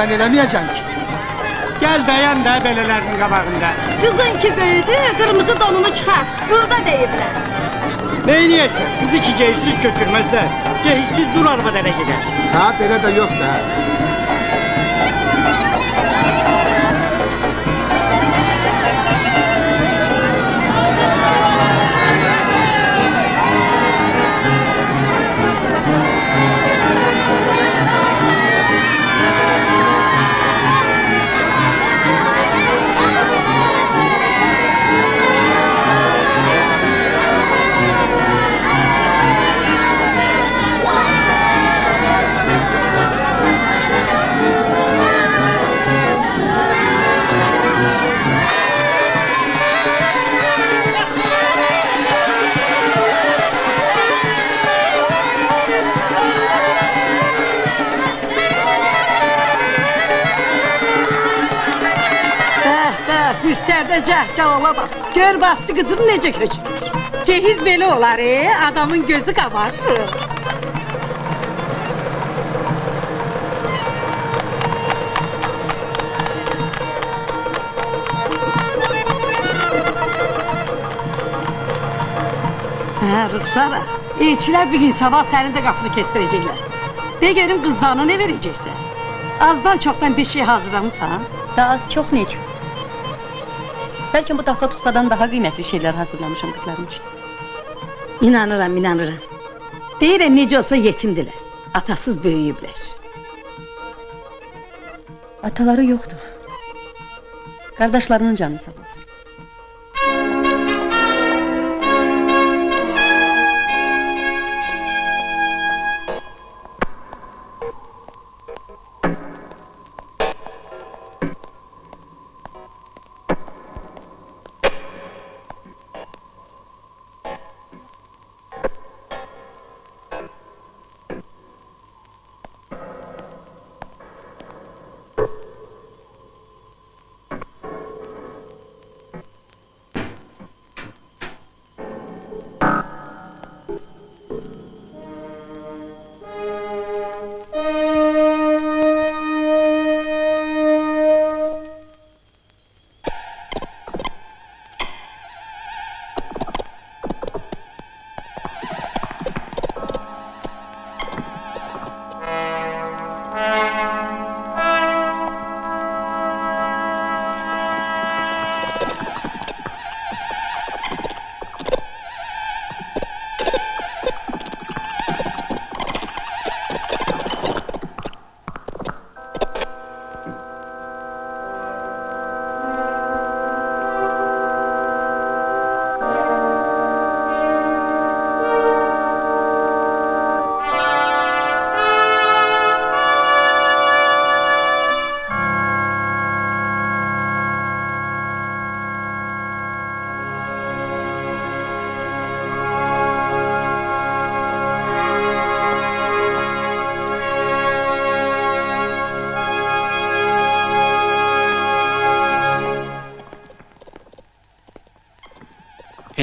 deləməyəndə mən eləməyəcəm ki. Gəl dayan da belələrinin qabağında. Qızın ki böyüdü, qırmızı donunu çıxar. Burada deyiblər. Neyniyəsən? Bizi ki cehizsiz köçürməzlər. Cehizsiz dur arvad ərə gedər. Ha, belə də yox da. Bəh, Hürsərdə cəhcalala bax. Gör bastı qızını necə köçürür. Cehiz belə olar, e? Adamın gözü qamaşır. Hə, Rıxsara, elçilər bir gün sabah sənin də qapını kestirəcəklər. De görüm qızlarına nə verəcəksən? Azdan çoxdan bir şey hazırlamısan? Daha az çox necə? Bəlkə bu taxta tuxtadan daha qiymətli şeylər hazırlamışam qızlarım üçün. İnanıram, inanıram. Deyirəm necə olsa yetimdilər. Atasız böyüyüblər. Ataları yoxdur. Qardaşlarının canını sağ olsun.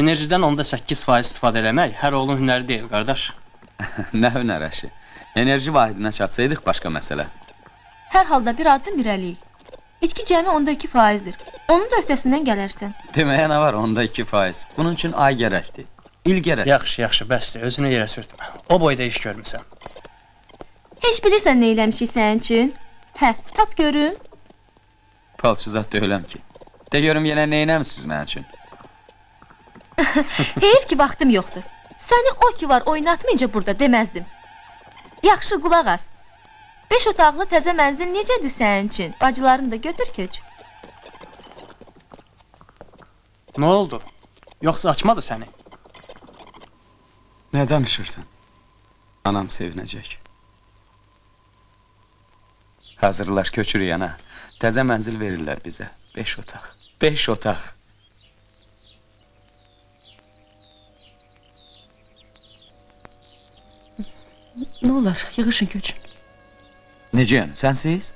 Enerjidən onda 8% istifadə eləmək hər oğlun hünəri deyil, qardaş. Nə hünər əşi. Enerji vahidinə çatsaydıq başqa məsələ. Hər halda bir addım irəliyik. İtki cəmi onda 2 faizdir. Onun da öhdəsindən gələrsən. Deməyə nə var onda 2%. Bunun üçün ay gərəkdir. İl gərək. Yaxşı, yaxşı, bəsdir. Özünü yerə sürtmə. O boyda iş görmüsən. Heç bilirsən nə eləmişik sənin üçün? Hə, tap görüm. Palçızat deyiləm ki. De görüm yenə nə eləmisiniz mənim üçün? Heyif ki vaxtım yoxdur. Səni o ki var oynatmayınca burada deməzdim. Yaxşı qulaq as. 5 otaqlı təzə mənzil necədir sənin üçün? Bacılarını da götür köç. Nə oldu? Yoxsa açmadı səni? Nə danışırsan? Anam sevinəcək. Hazırlaş köçürük ana. Təzə mənzil verirlər bizə. 5 otaq. 5 otaq. Nə olar, yığışın köçün. Necəyəm? Sənsiz?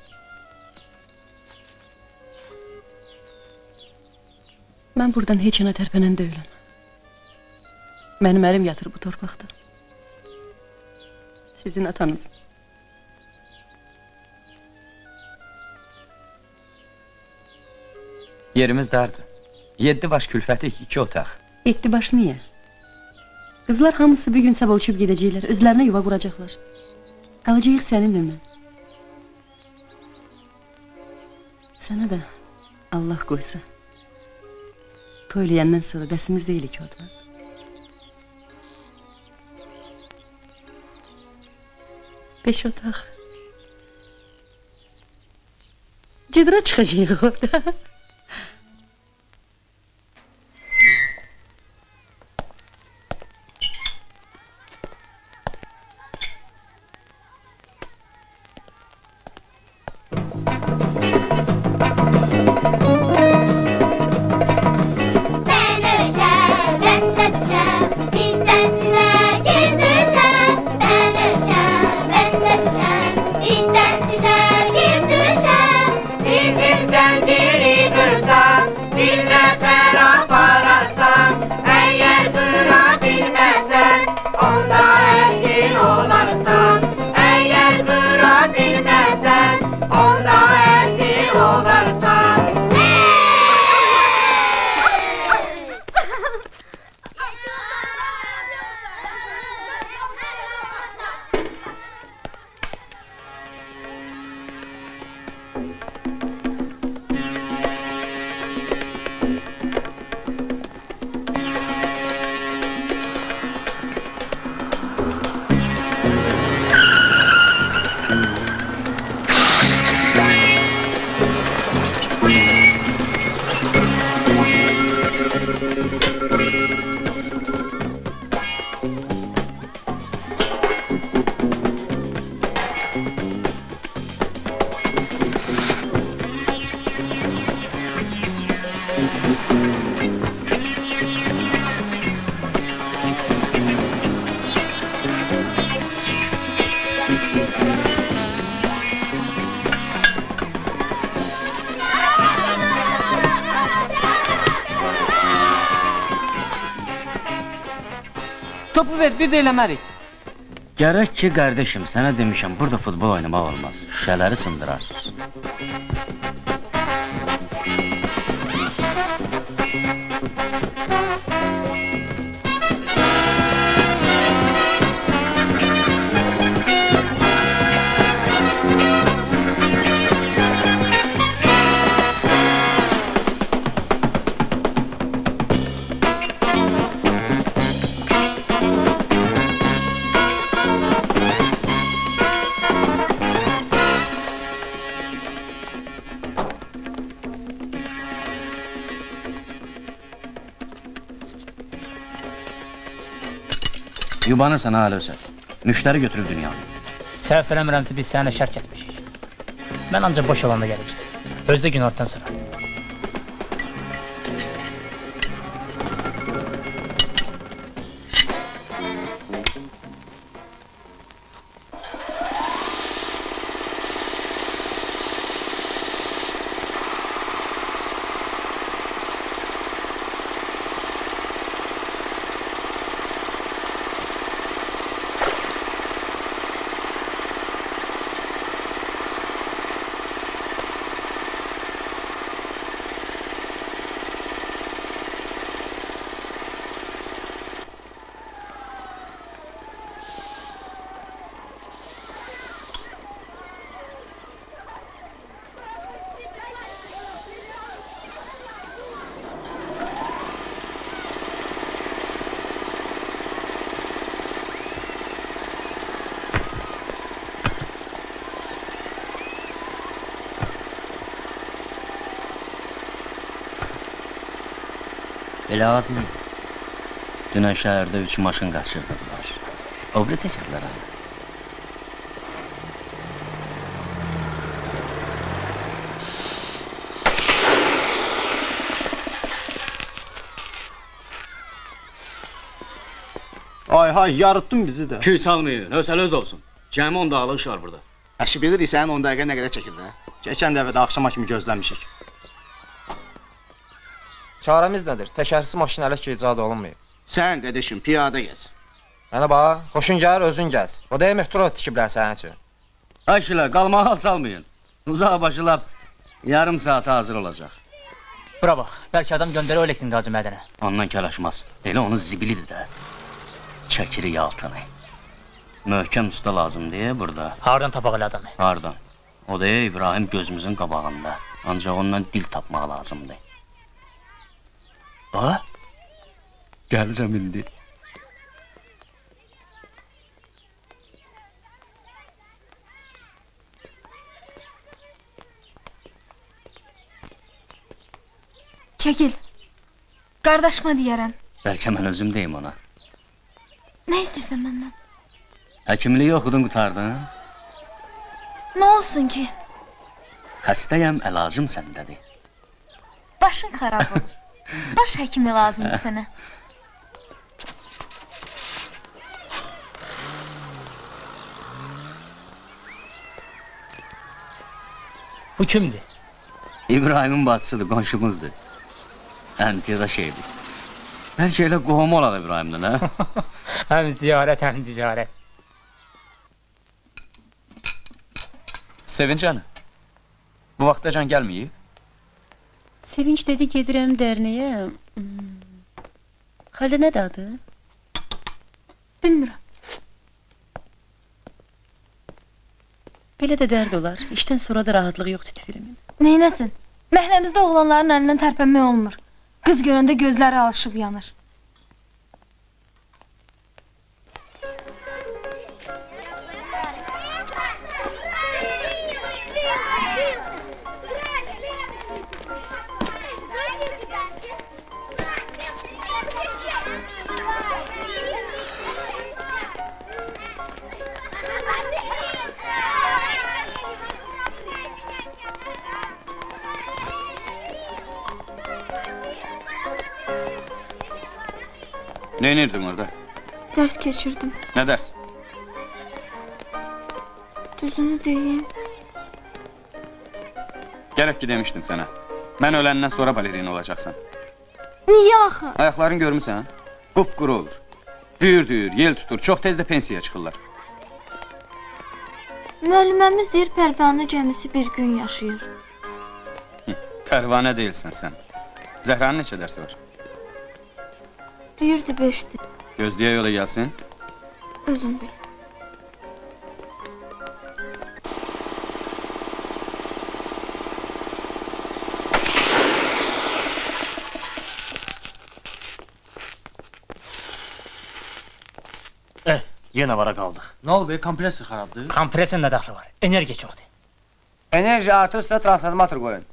Mən buradan heç yana tərpənən deyiləm. Mənim ərim yatır bu torpaqda. Sizin atanız. Yerimiz dardır. 7 baş külfətik, 2 otaq. Yetdi baş niyə? Qızlar hamısı bir gün sabah uçub gedəcəklər, özlərinə yuva quracaqlar. Qalacağıq səninlə mən. Sənə də Allah qoysa. Toy eləyəndən sonra bəsimiz deyil ki, oda. Beş otaq. Cedirə çıxacağıq orada. Ver, bir də eləmərik. Gərək ki, qardaşım, sənə demişəm, burada futbol oynamaq olmaz. Şüşələri sındırarsınız. Yubanırsan ha Əlövsət. Müştəri götürüb dünyanı. Səhv eləmirəmsə biz səninlə şərt kəsmişik. Mən ancaq boş olanda gələcəm. Özdə gün ortadan sonra. Belə azmı? Dünən şəhərdə üç maşın qaçırdılar. O biri təkərlər hanı? Ay hay yarıtdın bizi də. Küy salmayın, hösələz olsun. Cəmi on dağılıq var burada. Əşi bilirik sənin 10 dəqiqə nə qədər çəkir də. Keçən dəfə də axşama kimi gözləmişik. Çarəmiz nədir? Təkərsiz maşın hələ ki icad olunmayıb. Sən qədəşim piyada gəz. Mənə bax, xoşun gəlir, özün gəz. O da metro tikiblər sənin üçün. Ay kişilər, qalmağa salmayın. Uzaq başılab yarım saata hazır olacaq. Bura bax, bəlkə adam göndərir o elektrikacı mədənə. Ondan kələşmaz. Elə onun zibilidir də. Çəkirik altını. Möhkəm usta lazım deyə burada. Hardan tapaq elə adamı? Hardan? O da İbrahim gözümüzün qabağında. Ancaq ondan dil tapmaq lazımdır. Ha? Gəlirəm indi. Çəkil. Qardaşıma deyərəm. Bəlkə mən özüm deyim ona. Nə istəyirsən məndən? Həkimliyi oxudun, qutardın? Nə olsun ki? Xəstəyəm, əlacım səndədir. Başın xarab ol. Baş həkimi lazımdır sənə. Bu kimdir? İbrahimin bacısıdır, qonşumuzdur. Əntiqə şeydir. Bəlkə elə qohum olaq İbrahimdən, hə? həm ziyarət, həm ticarət. Sevinç hanı? Bu vaxtacan gəlməyib? Sevinç dedi gedirəm dərnəyə. Hmm. Xaldə nədir adı? Bilmirəm. Belə də dərd olar. İşdən sonra da rahatlıq yoxdur tifilimin. Neynəsin? Məhəlləmizdə oğlanların əlindən tərpənmək olmur. Qız görəndə gözləri alışıb yanır. Nə edirdin orada? Dərs keçirdim. Nə dərs? Düzünü deyim. Gərək ki demişdim sənə. Mən öləndən sonra balerin olacaqsan. Niyə axı? Ayaqların görmüsən? Qupquru olur. Büyür düyür, yel tutur, çox tez də pensiyaya çıxırlar. Müəlliməmiz deyir Pərvanə gəmisi bir gün yaşayır. Pərvanə deyilsən sən. Zəhranın neçə dərsi var? Deyirdi beşdi. Gözləyə yola gəlsin. Özüm bil. Eh, yenə vara qaldıq. Nə olub, kompresor xarabdır? Kompresor nə daxlı var? Energiya çoxdur. Enerji artırsa transformator qoyun.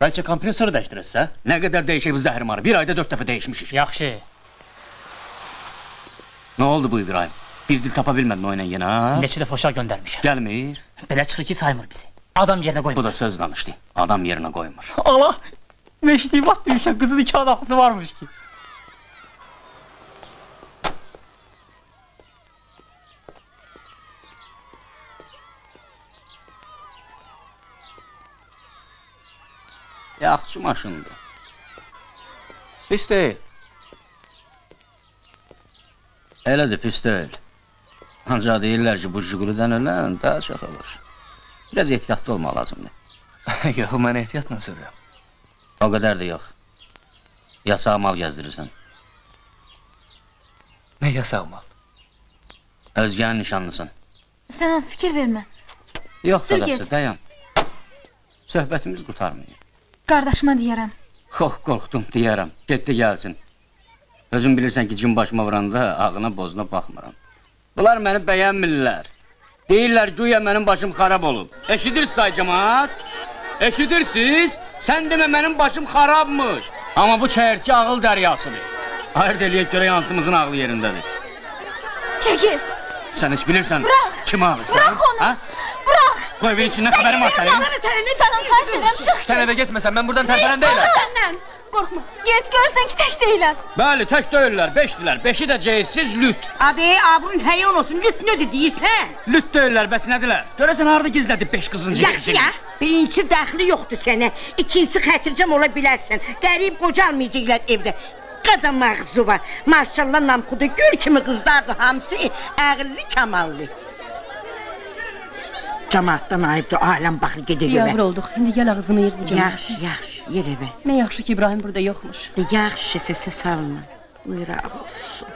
Bəlkə kompresoru dəyişdirəsə? Nə qədər dəyişir bu zəhrimar? Bir ayda dörd dəfə dəyişmişik. Yaxşı. Nə oldu bu İbrahim? Bir dil tapa bilmədin o ilə yenə, ha? Neçə dəfə uşaq göndərmişəm. Gəlmir. Belə çıxır ki, saymır bizi. Adam yerinə Bu qoymur. da söz danışdı. Adam yerinə qoymur. Allah! Meşdi vat düşən qızın iki adaqlısı varmış ki. Yaxşı maşındır. Pis deyil. Elədir, pis deyil. Ancaq deyirlər ki, bu Jigulidən ölən daha çox olur. Biraz ehtiyatlı olmaq lazımdır. Yox, mən ehtiyatla sürürəm. O qədər də yox. Yasaq mal gəzdirirsən. Nə yasaq mal? Özgənin nişanlısın. Sənə fikir vermə. Yox, Sür qadası, get. dayan. Söhbətimiz qurtarmıyor. Qardaşıma deyərəm. Xox, qorxdum, deyərəm. Getdi gəlsin. Özün bilirsən ki, cin başıma vuranda ağına bozuna baxmıram. Bunlar məni bəyənmirlər. Deyirlər, güya mənim başım xarab olub. Eşidirsiniz ay cəmaat? Eşidirsiniz? Sən demə mənim başım xarabmış. Amma bu çəyirtkə ağıl dəryasıdır. Ayırt eləyək görək hansımızın ağlı yerindədir. Çəkil. Sən heç bilirsən Bırak. kimi ağırsan? Bırak onu. Ha? Bırak. Bu evin içindən xəbərim var sənin. Səndən xahiş edirəm, çıx. Sən evə getməsən mən buradan tərpənən deyiləm. Məndən. Qorxma. Get görsən ki, tək deyiləm. Bəli, tək deyirlər, beşdilər. Beşi də ceysiz lüt. Adı abrun həyon olsun, lüt nədir deyirsən? Lüt deyirlər, bəs nədilər? Görəsən harda gizlədib beş qızın Yaxşı ya, birincisi dəxli yoxdur sənə, ikincisi xətircəm ola bilərsən. Qərib qocalmayacaqlar evdə. Qada mağzu var. Maşallah namxuda gül kimi qızlardır hamısı, ağıllı, kamallı. Camaatdan ayıbdır, aləm baxır gedir evə. Yavr olduq. İndi gəl ağzını yığ bu cəmaət. Yaxşı, yaxşı, yer evə. Nə yaxşı ki İbrahim burada yoxmuş. De yaxşı səsə salma. Buyuraq olsun.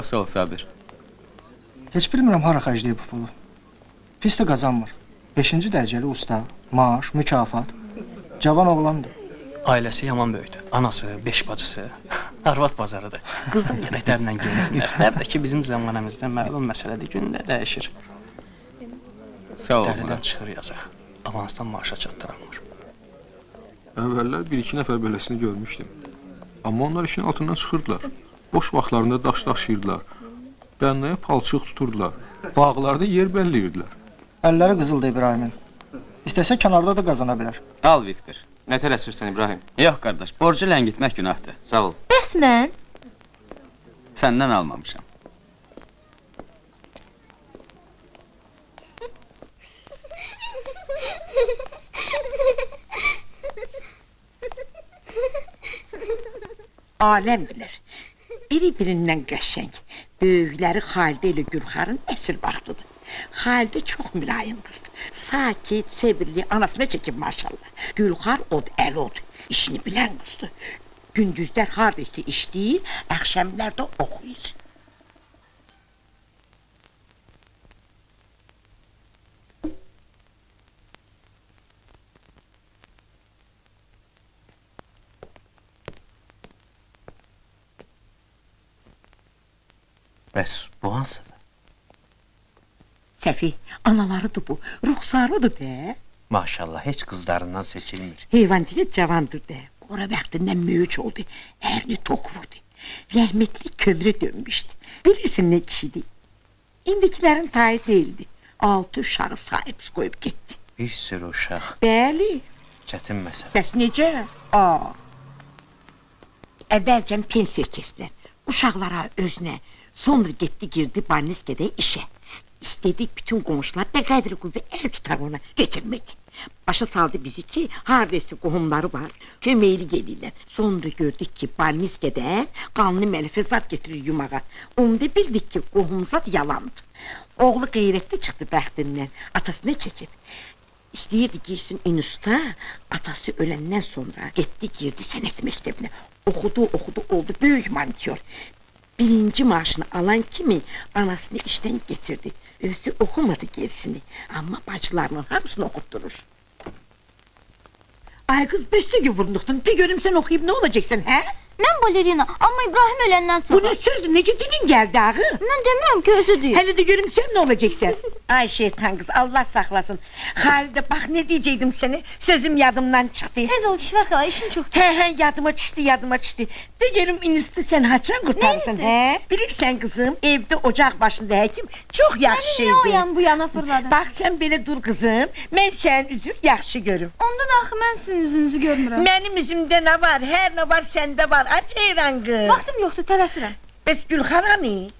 Çox sağ ol Sabir. Heç bilmirəm hara xərcləyib bu pulu. Pis də qazanmır. 5-ci dərəcəli usta, maaş, mükafat. Cavan oğlandır. Ailəsi yaman böyükdür. Anası, beş bacısı, arvad bazarıdır. Qızdan gərək dərlə geyinsinlər. Hər də ki bizim zəmanəmizdə məlum məsələdir, gündə dəyişir. Sağ ol. Dəridən çıxır yazıq. Avansdan maaşa çatdıramır. Əvvəllər bir-iki nəfər beləsini görmüşdüm. Amma onlar işin altından çıxırdılar. Boş vaxtlarında daş daşıyırdılar. Bənnaya palçıq tuturdular. Bağlarda yer bəlləyirdilər. Əlləri qızıldır İbrahimin. İstəsə kənarda da qazana bilər. Al Viktor. Nə tələsirsən İbrahim? Yox qardaş, borcu ləngitmək günahdır. Sağ ol. Bəs mən? Səndən almamışam. Aləm bilir. Biri-birindən qəşəng. Böyükləri Xalidə ilə Gülxarın əsl vaxtıdır. Xalidə çox mülayim qızdır. Sakit, sevirli, anasına çəkib maşallah. Gülxar od əl od. İşini bilən qızdır. Gündüzlər hardasa işləyir, axşamlar da oxuyur. Bəs bu hansıdır? Səfi, analarıdır bu. Ruxsarıdır da. Maşallah heç qızlarından seçilmir. Heyvancıya cavandır da. Qora bəxtindən mühüç oldu. Ərini tok vurdu. Rəhmətli kömrə dönmüşdü. Bilirsin nə kişidir. İndikilərin tayı değildi. Altı uşağı sahip qoyub getdi. Bir sürü uşaq. Bəli. Çətin məsələ. Bəs necə? Aa. Əvvəlcən pensiya kəsdilər. Uşaqlara özünə. Sonra getdi girdi Barniskədə işə. İstədik bütün qonşular bəqədri qüvvə əl tutar ona getirmək. Başa saldı bizi ki, hardasa qohumları var, köməkli gelirlər. Sonra gördük ki, Barniskədə qanlı məlifə zat getirir yumağa. Onda bildik ki, qohumzat yalandır. Oğlu qeyrətli çıxdı bəxtindən, atasına çəkib. İstəyirdi girsin instituta, atası öləndən sonra getdi girdi sənət məktəbinə. Oxudu, oxudu, oldu böyük mantyor. Birinci maaşını alan kimi anasını işten getirdi. Özü okumadı gerisini. Ama bacılarının hamısını okutturur. Ay kız beş gibi vurnuktun. De görüm sen okuyup ne olacaksın he? Mən balerina, amma İbrahim öləndən sonra. Bu ne sözdü? Nece dilin geldi ağı? Mən demirəm ki, özü deyil. Hele de görüm sen ne olacaksın? Ay şeytan kız Allah saklasın. Halide bak ne diyecektim seni. Sözüm yadımdan çıktı. Tez ol kişiver xala, işim çoxdur. He he yadıma düştü yadıma düştü. De görüm inisti sen haçan kurtarsın Neyse. he? Bilirsen kızım evde ocak başında hekim çok yaxşı Məni şeydi. niyə o yan bu yana fırladın? Bak sen böyle dur kızım. Ben sen üzür yaxşı görüm. Onda da axı mən sizin üzünüzü görmürəm. Benim üzümde ne var? Her ne var sende var. Açıydan qız. Vaxtım yoxdur, tələsirəm. Bəs Gülxara ne?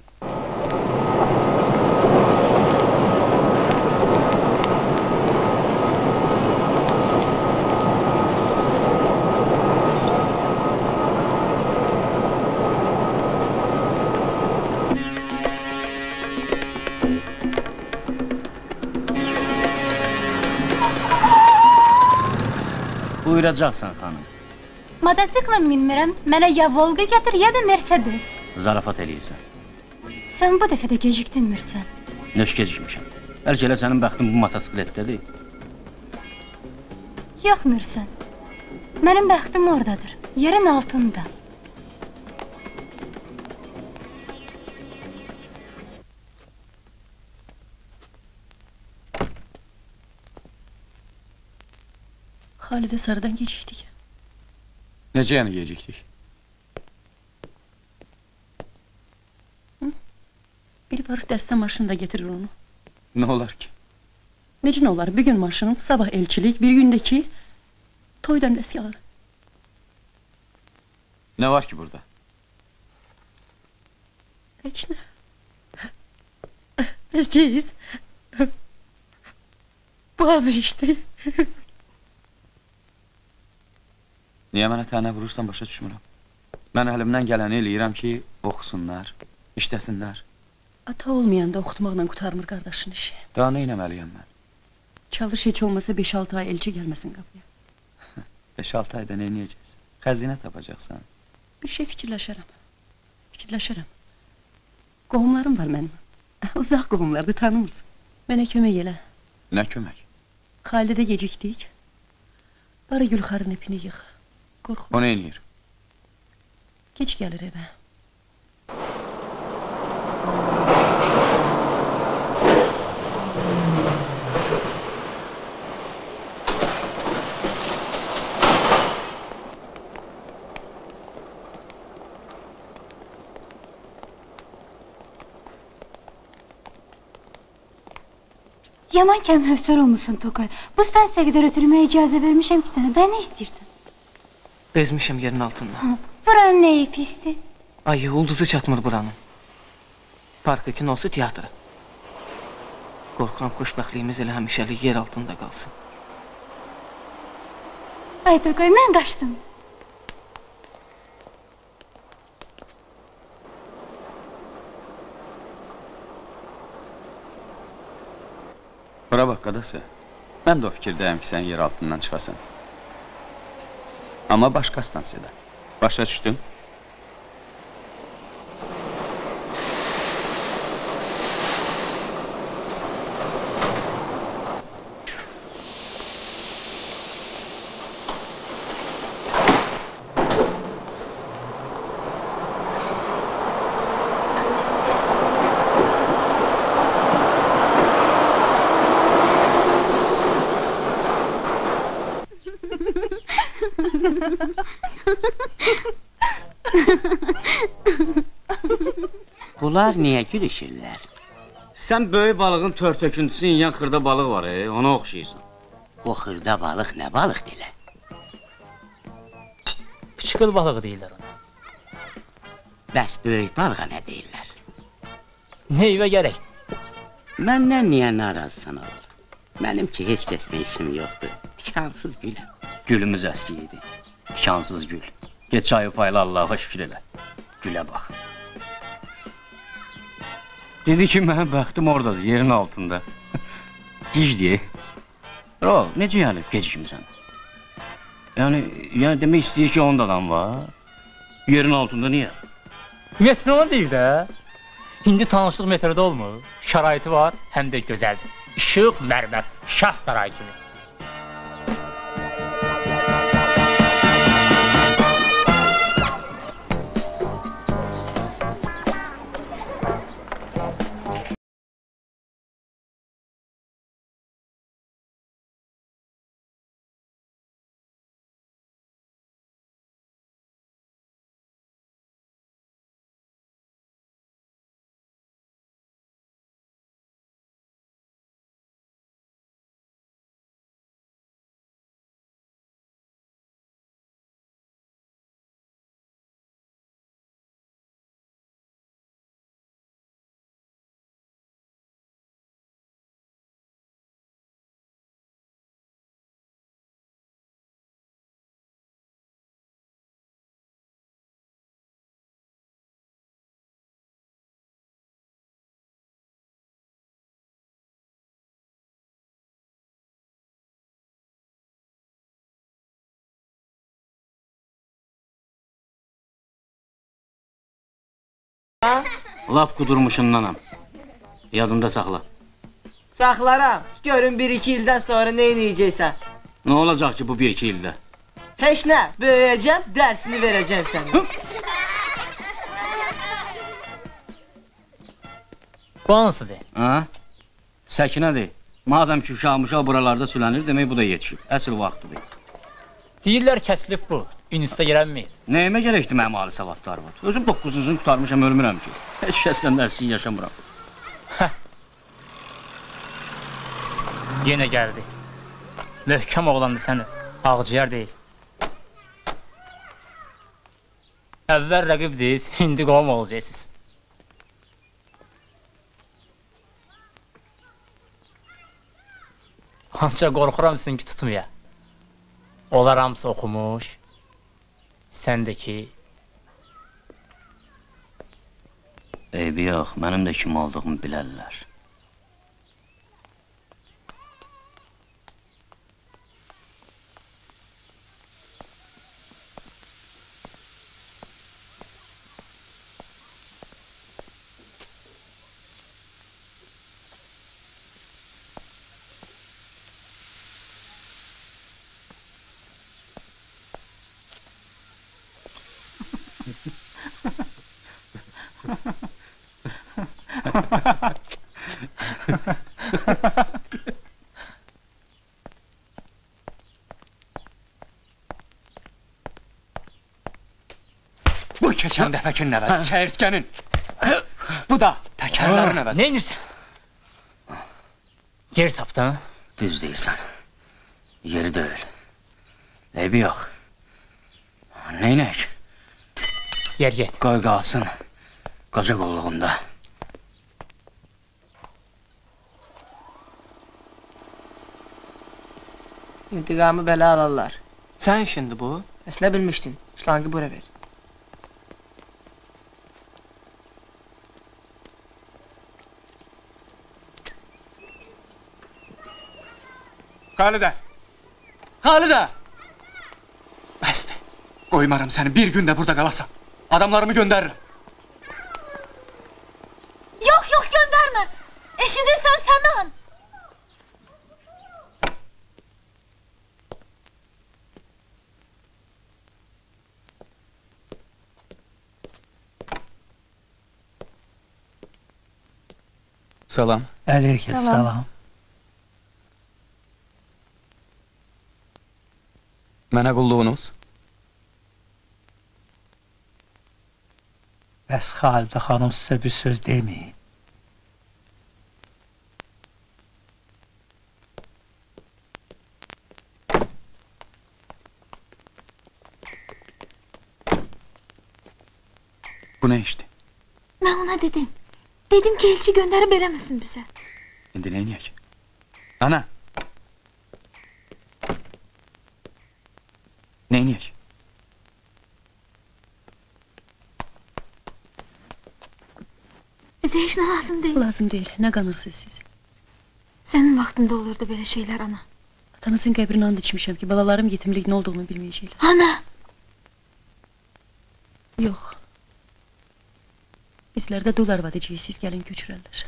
Buyuracaqsan xanım. Motosiklə minmirəm. Mənə ya Volga gətir, ya da Mercedes. Zarafat eləyirsən. Sən bu dəfə də gecikdirmirsən. Nöş gecikmişəm. Bəlkə elə sənin bəxtin bu motosikletdədir. Yox Mirsən. Mənim bəxtim oradadır. Yerin altında. Xalidə sarıdan gecikdik. Necə yəni gecikdik? Bir varıq dəstə maşını da getirir onu. Nə olar ki? Necə nə olar? Bir gün maşın, sabah elçilik, bir gündəki toy dəmləsyaları. Nə var ki burada? Heç nə. Biz ceyiz. Bazı işdir. Niyə mənə tənə vurursan başa düşmürəm. Mən əlimdən gələni eləyirəm ki, oxusunlar, işləsinlər. Ata olmayanda oxutmaqla qutarmır qardaşın işi. Daha nə eləməliyəm mən? Çalış heç olmasa 5-6 ay elçi gəlməsin qapıya. 5-6 ayda nə edəcəksən? Xəzinə tapacaqsan. Bir şey fikirləşərəm. Fikirləşərəm. Qohumlarım var mənim. Uzaq qohumlardır, tanımırsan. Mənə kömək elə. Nə kömək? Xalidə gecikdik. Barı Gülxarın ipini yığ. Qorxma. O nə eləyir? Geç gəlir evə. Yaman kəm hövsər olmusan Tokay. Bu stansiya qədər ötürməyə icazə vermişəm ki sənə. Daha nə istəyirsən? Bezmişəm yerin altından. Buranın nəyi pisdir? Ay, ulduzu çatmır buranın. Parkı, kinosu, teatrı. Qorxuram xoşbəxtliyimiz elə həmişəlik yer altında qalsın. Ay Tokay, mən qaçdım. Bura bax qadası. Mən də o fikirdəyəm ki, sən yer altından çıxasan. Amma başqa stansiyada. Başa düşdün? Bunlar niyə gülüşürlər? Sən böyük balığın tör töküntüsü yeyən xırda balıq var, e, ona oxşayırsan. O xırda balıq nə balıq dilə? Pıçıqıl balığı deyirlər ona. Bəs böyük balığa nə deyirlər? Neyvə gərək. Məndən niyə narazısan oğul? Mənim ki heç kəslə işim yoxdur. Tikansız güləm. Gülümüz əski idi. Tikansız gül. Get çayı payla Allaha şükür elə. Gülə bax. Dedi ki, mənim bəxtim oradadır, yerin altında. Gicdi. Rol, necə yəni gecikmisən? Yəni, yəni demək istəyir ki, onda adam var. Yerin altında niyə? Metro deyir də. İndi tanışlıq metroda olmur. Şəraiti var, həm də gözəldir. İşıq, mərmər, şah sarayı kimi. Lap qudurmuşundanam. Yadında saxla. Saxlaram. Görün 1-2 ildən sonra nə edəcəksən? Nə olacaq ki bu 1-2 ildə? Heç nə, böyüyəcəm, dərsini verəcəm sənə. Bu hansıdır? Ha? Səkinədir. Madəm ki uşaq-muşaq buralarda sülənir, demək bu da yetişib. Əsl vaxtıdır. Deyirlər kəsilib bu. Üniversitetə girənməyib. Nəyimə gərəkdir mənim ali savadlı arvad? Özüm 9-cunu qutarmışam, ölmürəm ki. Heç kəsdən dərsin yaşamıram. Yenə gəldi. Möhkəm oğlandı səni. Ağciyər deyil. Əvvəl rəqibdiz, indi qovum olacaqsınız. Ancaq qorxuram sizinki tutmaya. Onlar hamısı oxumuş. Sən də ki, Eybi yox, mənim də kim olduğumu bilərlər. Bu keçən dəfəki nəvədir, çəyirtkənin. Bu da təkərlərin əvəzi. Nə edirsən? Yer tapdın? Düz deyirsən. Yeri deyil. Eybi yox. Neynək? Yer get. Qoy qalsın. Qoca qulluğunda. İntiqamı belə alarlar. Sən işindi bu? Bəs nə bilmişdin? Şlangı bura ver. Xalidə! Xalidə! Bəsdir. Qoymaram səni bir gün də burada qalasan. Adamlarımı göndərirəm. Yox, yox, göndərmə. Eşidirsən Sənan? Salam. Əleyküm Salam. salam. Mənə qulluğunuz? Bəs Xalidə xanım sizə bir söz deməyib. Bu nə işdir? Mən ona dedim. Dedim ki, elçi göndərib eləməsin bizə. İndi nə edək? Ana! Nə edək? Bizə heç nə lazım deyil. Lazım deyil. Nə qanırsınız siz? Sənin vaxtında olurdu belə şeylər ana. Atanızın qəbrini and içmişəm ki, balalarım yetimlik nə olduğunu bilməyəcəklər. Ana! Yox. Bizlərdə dul arvadıcıyıq, siz gəlin köçürərlər.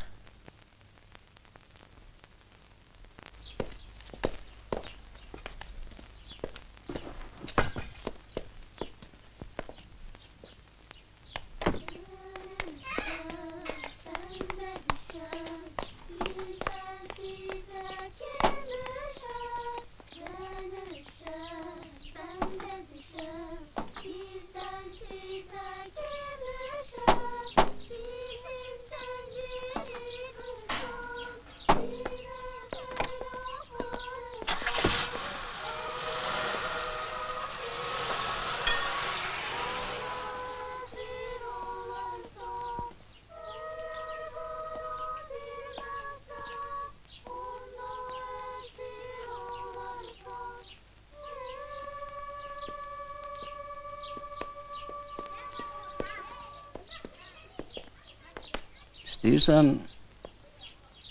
İstəyirsən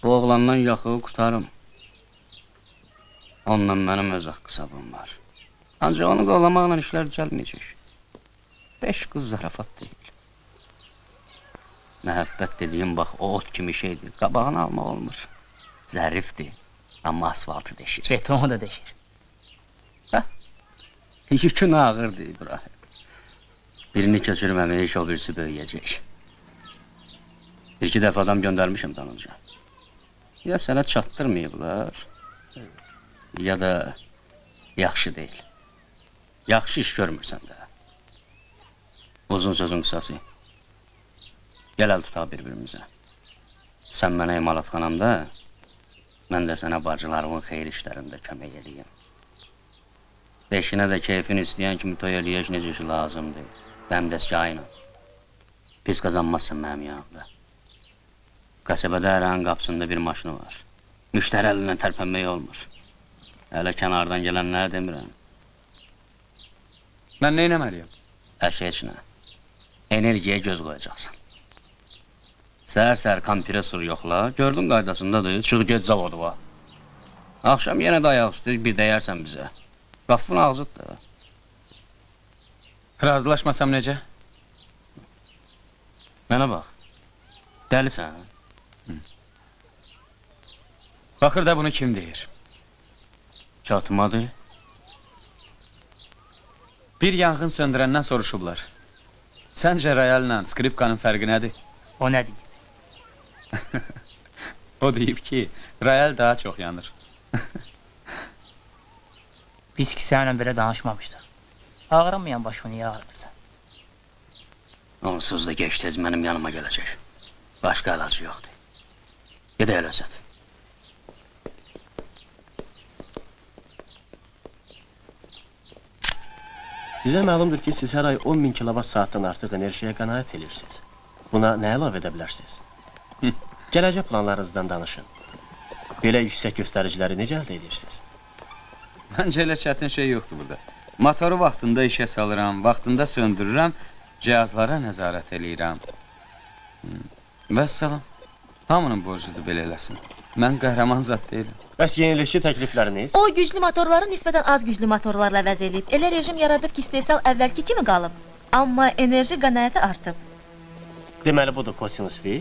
bu oğlandan yaxığı qutarım. Onunla mənim öz haqq hesabım var. Ancaq onu qovlamaqla işlər düzəlməyəcək. Beş qız zarafat deyil. Məhəbbət dediyim bax o ot kimi şeydir. Qabağını almaq olmur. Zərifdir, amma asfaltı deşir. Betonu da deşir. Yükün ağırdır İbrahim. Birini köçürməmiş, o birisi böyüyəcək. Bir-iki dəfə adam göndərmişəm danınca. Ya sənə çatdırmayıblar, ya da yaxşı deyil. Yaxşı iş görmürsən də. Uzun sözün qısası. Gəl əl tutaq bir-birimizə. Sən mənə emalatxanamda, mən də sənə bacılarımın xeyir işlərində kömək edeyim. Beşinə də keyfin istəyən kimi toy eləyək necə ki lazımdır. Dəmdəstgahıyla. Pis qazanmazsın mənim yanımda. Qəsəbədə hərənin qapısında bir maşını var. Müştəri əlindən tərpənmək olmur. Hələ kənardan gələn nə demirəm. Mən nə eləməliyəm? Hər şey heç nə. Energiyə göz qoyacaqsan. Səhər-səhər kompresor yoxla, gördün qaydasındadır, çıx get zavoduva. Axşam yenə də ayaq üstü bir dəyərsən bizə. Qapının ağzıdır. Razılaşmasam necə? Mənə bax. Dəlisən? Baxır da bunu kim deyir? Çatmadı. Bir yanğın söndürəndən soruşublar. Səncə royalla skripkanın fərqi nədir? O nə deyir? O deyib ki, royal daha çox yanır. Biz ki səninlə belə danışmamışdıq. Ağramayan başını niyə ağrıdırsan? Onsuz da geç tez mənim yanıma gələcək. Başqa əlacı yoxdur. Gedək Ələzət. Bizə məlumdur ki, siz hər ay 10 min kilovat saatdan artıq enerjiyə qənaət edirsiniz. Buna nə əlavə edə bilərsiniz? Gələcək planlarınızdan danışın. Belə yüksək göstəriciləri necə əldə edirsiniz? Məncə elə çətin şey yoxdur burada. Motoru vaxtında işə salıram, vaxtında söndürürəm, cihazlara nəzarət eləyirəm. Hmm. Vəssalam. Hamının borcudur belə eləsin. Mən qəhrəman zat deyiləm. Bəs yenilikçi təklifləriniz? O güclü motorları nisbətən az güclü motorlarla əvəz edib. Elə rejim yaradıb ki, istehsal əvvəlki kimi qalıb. Amma enerji qənaəti artıb. Deməli budur kosinus fi.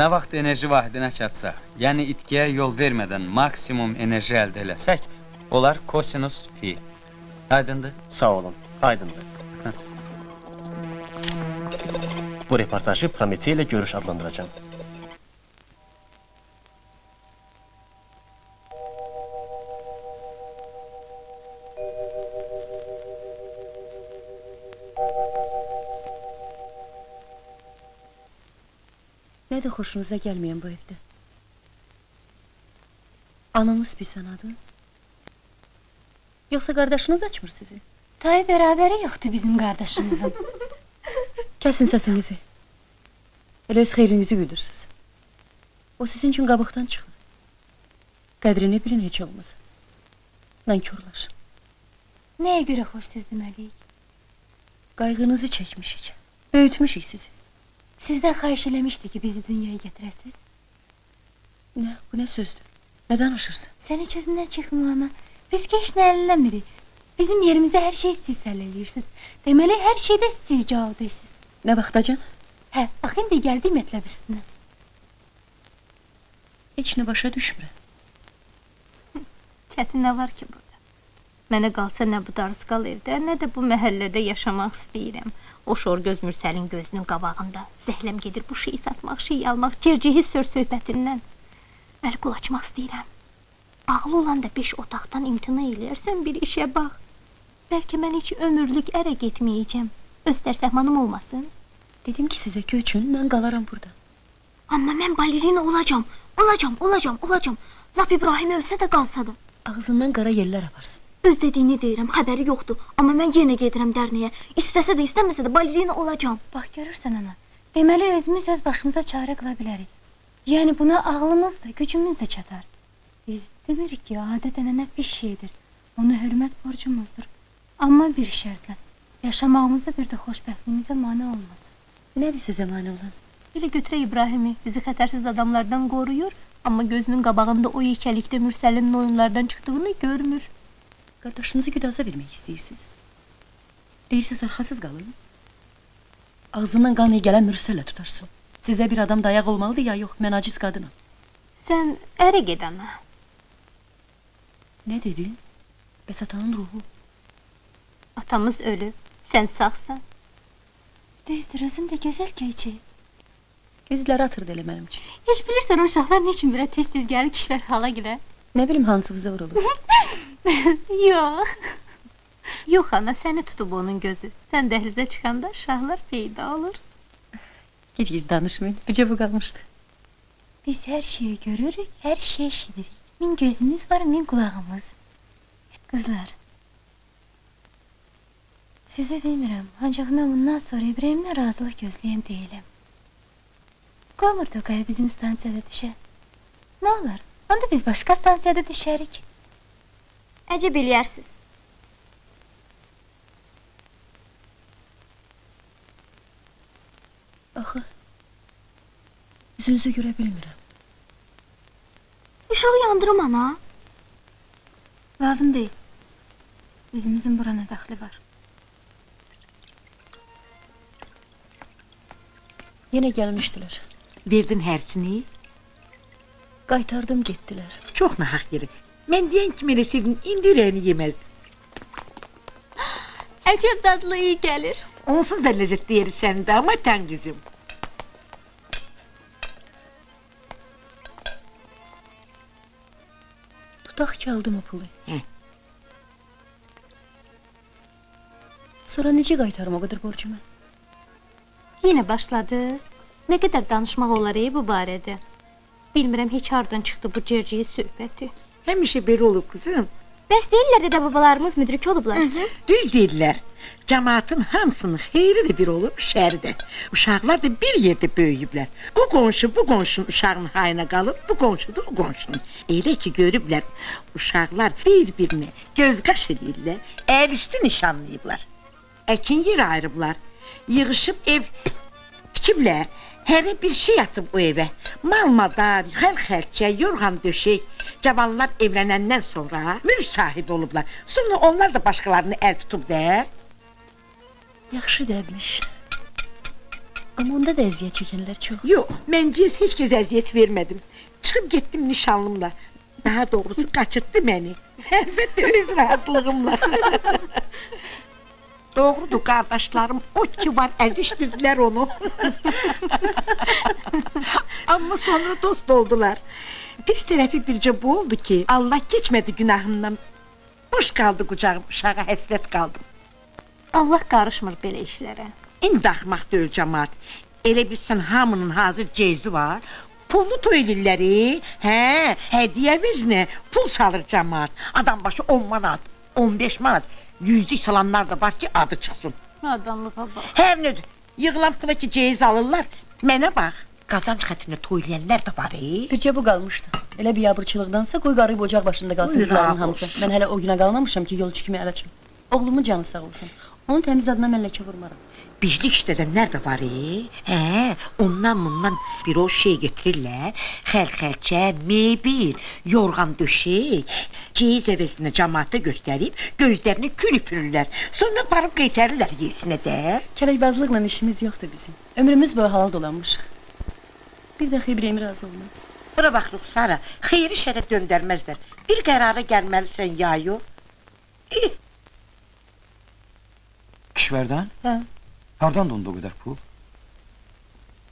Nə vaxt enerji vahidinə çatsaq, yəni itkiyə yol vermədən maksimum enerji əldə eləsək, olar kosinus fi. Aydındır? Sağ olun, aydındır. Bu reportajı Prometey ilə görüş adlandıracağım. Nədir xoşunuza gəlməyən bu evdə? Ananız pis anadır? Yoxsa qardaşınız açmır sizi? Tay bərabəri yoxdur bizim qardaşımızın. Kəsin səsinizi. Elə öz xeyrinizi güdürsünüz. O sizin üçün qabıqdan çıxır. Qədrini bilin heç olmasa. Nankorlaşın. Nəyə görə xoş söz deməliyik? Qayğınızı çəkmişik. Böyütmüşük sizi. Sizdən xahiş eləmişdi ki, bizi dünyaya gətirəsiz. Nə, bu nə sözdür? Nə danışırsan? Sən heç özündən çıxma ana. Biz heç nə əlləmirik. Bizim yerimizə hər şey siz həll eləyirsiniz. Deməli, hər şeydə siz cavabdəsiz. Nə vaxtacan? Hə, bax indi gəldik mətləb üstünə. Heç nə başa düşmürəm. Çətin nə var ki burada? Mənə qalsa nə bu darısqal evdə, nə də bu məhəllədə yaşamaq istəyirəm. O şor göz mürsəlin gözünün qabağında. Zəhləm gedir bu şeyi satmaq, şeyi almaq, cercihi sör söhbətindən. Əl qol açmaq istəyirəm. Ağlı olanda beş otaqdan imtina eləyərsən bir işə bax. Bəlkə mən heç ömürlük ərə getməyəcəm. Öz tərsəhmanım olmasın. Dedim ki sizə köçün, mən qalaram burada. Amma mən balerina olacam. Olacam, olacam, olacam. Lap İbrahim ölsə də qalsa da. Ağzından qara yellər aparsın. Öz dediyini deyirəm, xəbəri yoxdur. Amma mən yenə gedirəm dərnəyə. İstəsə də, istəməsə də balerina olacam. Bax görürsən ana. Deməli özümüz öz başımıza çarə qıla bilərik. Yəni buna ağlımız da, gücümüz də çatar. Biz demirik ki, adət-ənənə pis şeydir. Ona hörmət borcumuzdur. Amma bir şərtlə, yaşamağımızda bir də xoşbəxtliyimizə mane olmasın. Nədir sizə mane olan? Belə götürək İbrahimi, bizi xətərsiz adamlardan qoruyur, amma gözünün qabağında o yekəlikdə Mürsəlinin oyunlardan çıxdığını görmür. Qardaşınızı güdaza vermək istəyirsiniz. Deyirsiniz arxasız qalın. Ağzından qan gələn mürsəllə tutarsın. Sizə bir adam dayaq olmalıdır ya yox, mən aciz qadınam. Sən ərə ged ana. Nə dedin? Bəs atanın ruhu? Atamız ölüb, sən sağsan. Düzdür, özün də gözəl göyçək. Gözləri atırdı elə mənim üçün. Heç bilirsən uşaqlar nə üçün belə tez-tez gəlir kişvər hala gilə? Nə bilim hansı bizə vurulur. Yox. Yox ana, səni tutub onun gözü. Sən dəhlizə çıxanda şahlar peyda olur. Gic-gic danışmayın. Bircə bu qalmışdı. Biz hər şeyi görürük, hər şeyi eşidirik. Min gözümüz var, min qulağımız. Qızlar. Sizi bilmirəm, ancaq mən bundan sonra İbrahimdən razılıq gözləyən deyiləm. Qoymur Tokaya bizim stansiyada düşə. Nə olar? Onda biz başqa stansiyada düşərik. Əcəb eləyərsiz. Axı üzünüzü görə bilmirəm. İşığı yandırım ana. Lazım deyil. Üzümüzün burana daxli var. Yenə gəlmişdilər. Verdin hərsini? Qaytardım getdilər. Çox nahaq yeri. Mən deyən kimi eləsəydin, indi ürəyini yeməzdin. Əcəb dadlı iyi gəlir. Onsuz da ləzzətli yeri səndə, amma tən qızım. Tutaq ki, aldım o pulu. Hə. Sonra necə qaytarım o qədər borcumu? Yenə başladınız. Nə qədər danışmaq olar ey bu barədə? Bilmirəm heç hardan çıxdı bu cerciyi söhbəti. Həmişə belə olub qızım. Bəs deyirlər də babalarımız müdrik olublar. Düz deyirlər. Cəmaatın hamısının xeyri də bir olub, şəri də. Uşaqlar da bir yerdə böyüyüblər. Bu qonşu bu qonşunun uşağının hayına qalıb, bu qonşu da o qonşunun. Elə ki görüblər, uşaqlar bir-birinə göz qaş edirlər, əl üstü nişanlayıblar. Əkin yeri ayırıblar. Yığışıb ev tikiblər. Hərə bir şey atıb o evə. Mal-madar, xəl-xəlçə, yorğan döşək. Cavanlar evlənəndən sonra mülk sahibi olublar. Sonra onlar da başqalarını əl tutub da. Yaxşı dəbmiş. Amma onda da əziyyət çəkənlər çox. Yox, mən cins heç kəs əziyyət vermədim. Çıxıb getdim nişanlımla. Daha doğrusu qaçırtdı məni. Əlbəttə öz razılığımla. Doğrudur qardaşlarım, o ki var əzişdirdilər onu. Amma sonra dost oldular. Pis tərəfi bircə bu oldu ki, Allah keçmədi günahımdan. Boş qaldı qucağım, uşağa həsrət qaldım. Allah qarışmır belə işlərə. İndi axmaq deyil cəmaat. Elə bilsən hamının hazır ceyzi var. Pullu toy edirlər, e? hə, hədiyyə vezinə pul salır cəmaat. Adam başı 10 manat, 15 manat. Yüzlük salanlar da var ki, adı çıxsın. Nadanlığa bax. Hər nədir? Yığılan pula ki, ceyiz alırlar. Mənə bax, qazanc xətrinə toylayanlar da var, e? Bircə bu qalmışdı. Elə bir yabırçılıqdansa qoy qarıyıb ocaq başında qalsın qızların hamısı. Mən hələ o günə qalmamışam ki, yolçu kimi əl açım. Oğlumun canı sağ olsun. Onun təmiz adına mən ləkə vurmaram. Biclik işlədənlər də var, e? Hə, ondan bundan bir o şey getirirlər. Xəl-xəlçə, mebel, yorğan döşək, ceyiz əvəzində cəmaata göstərib, gözlərini kül üpürürlər. Sonra varıb qaytarırlar yesinə də. Kələkbazlıqla işimiz yoxdur bizim. Ömrümüz boyu halal dolanmışıq. Bir dəxi İbrahim razı olmaz. Bura bax Ruxsara, xeyri şərə döndərməzlər. Bir qərara gəlməlisən ya yox. Kişvərdən? Hə. Hardan dondu o qədər pul?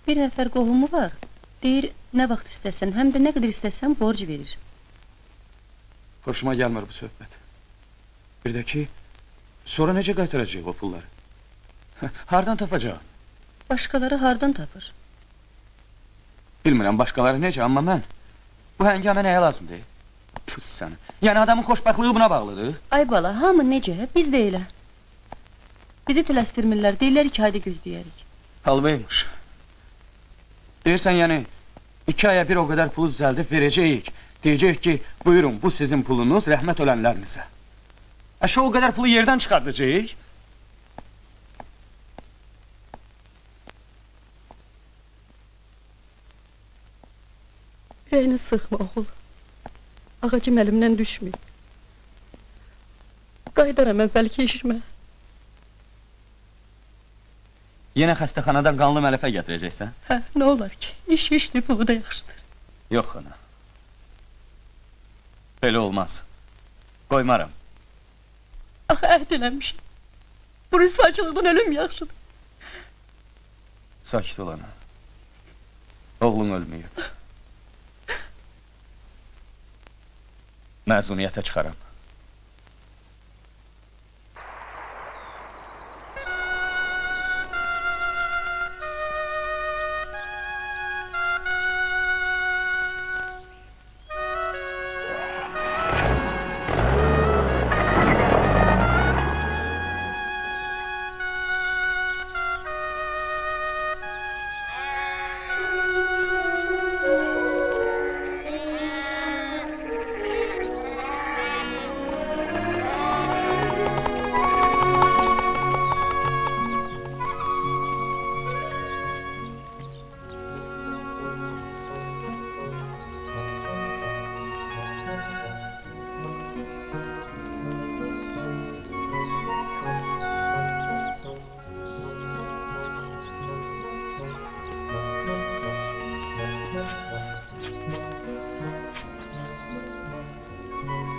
Bir nəfər qohumu var. Deyir, nə vaxt istəsən, həm də nə qədər istəsən borc verir. Xoşuma gəlmir bu söhbət. Bir də ki, sonra necə qaytaracaq o pulları? Hardan tapacaq? Başqaları hardan tapır? Bilmirəm başqaları necə, amma mən bu həngamə nəyə lazımdır? Püs sənə. Yəni adamın xoşbəxtliyi buna bağlıdır. Ay bala, hamı necə? Biz də elə. Bizi tələsdirmirlər, deyirlər iki ayda gözləyərik. Halvaymış. Deyirsən yəni iki aya bir o qədər pulu düzəldib verəcəyik. Deyəcək ki, buyurun bu sizin pulunuz rəhmət ölənlərinizə. Əşə o qədər pulu yerdən çıxardacaq. Ürəyini sıxma oğul. Ağacım əlimdən düşmür. Qaydaram əvvəlki işimə. Yenə xəstəxanadan qanlı mələfə gətirəcəksən? Hə, nə olar ki? İş işdir, pulu da yaxşıdır. Yox ana. Belə olmaz. Qoymaram. Axı əhd eləmişəm. Bu rüsvaçılıqdan ölüm yaxşıdır. Sakit ol ana. Oğlun ölməyib. Məzuniyyətə çıxaram.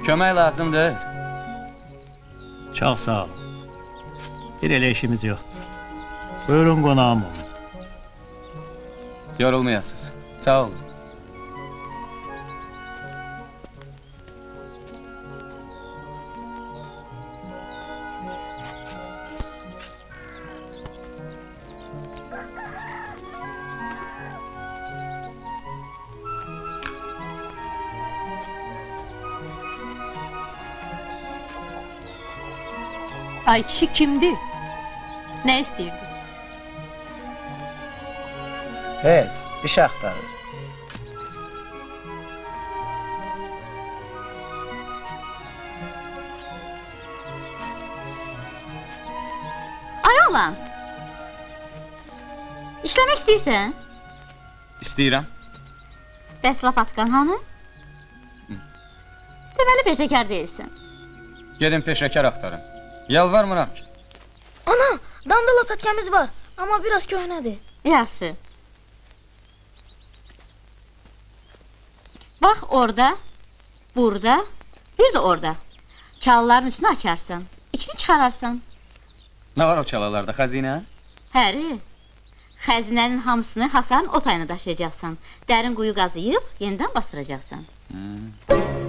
Kömək lazımdır. Çox sağ ol. Bir elə işimiz yoxdur. Buyurun qonağım olun. Yorulmayasınız. Sağ olun. Ay kişi kimdir? Nə istəyirdi? Heç, iş axtarır. Ay oğlan. İşləmək istəyirsən? İstəyirəm. Bəs lapatkan hanı? Deməli peşəkar deyilsən. Gedin peşəkar axtarın. Yalvarmıram ki. Ana, damda lapatkamiz var, amma biraz köhnədir. Yaxşı. Bax orada, burada, bir də orada. Çalıların üstünü açarsan, içini çıxararsan. Nə var o çalalarda, xəzinə? Həri, xəzinənin hamısını hasarın o tayına daşıyacaqsan. Dərin quyu qazıyıb, yenidən bastıracaqsan. Hmm.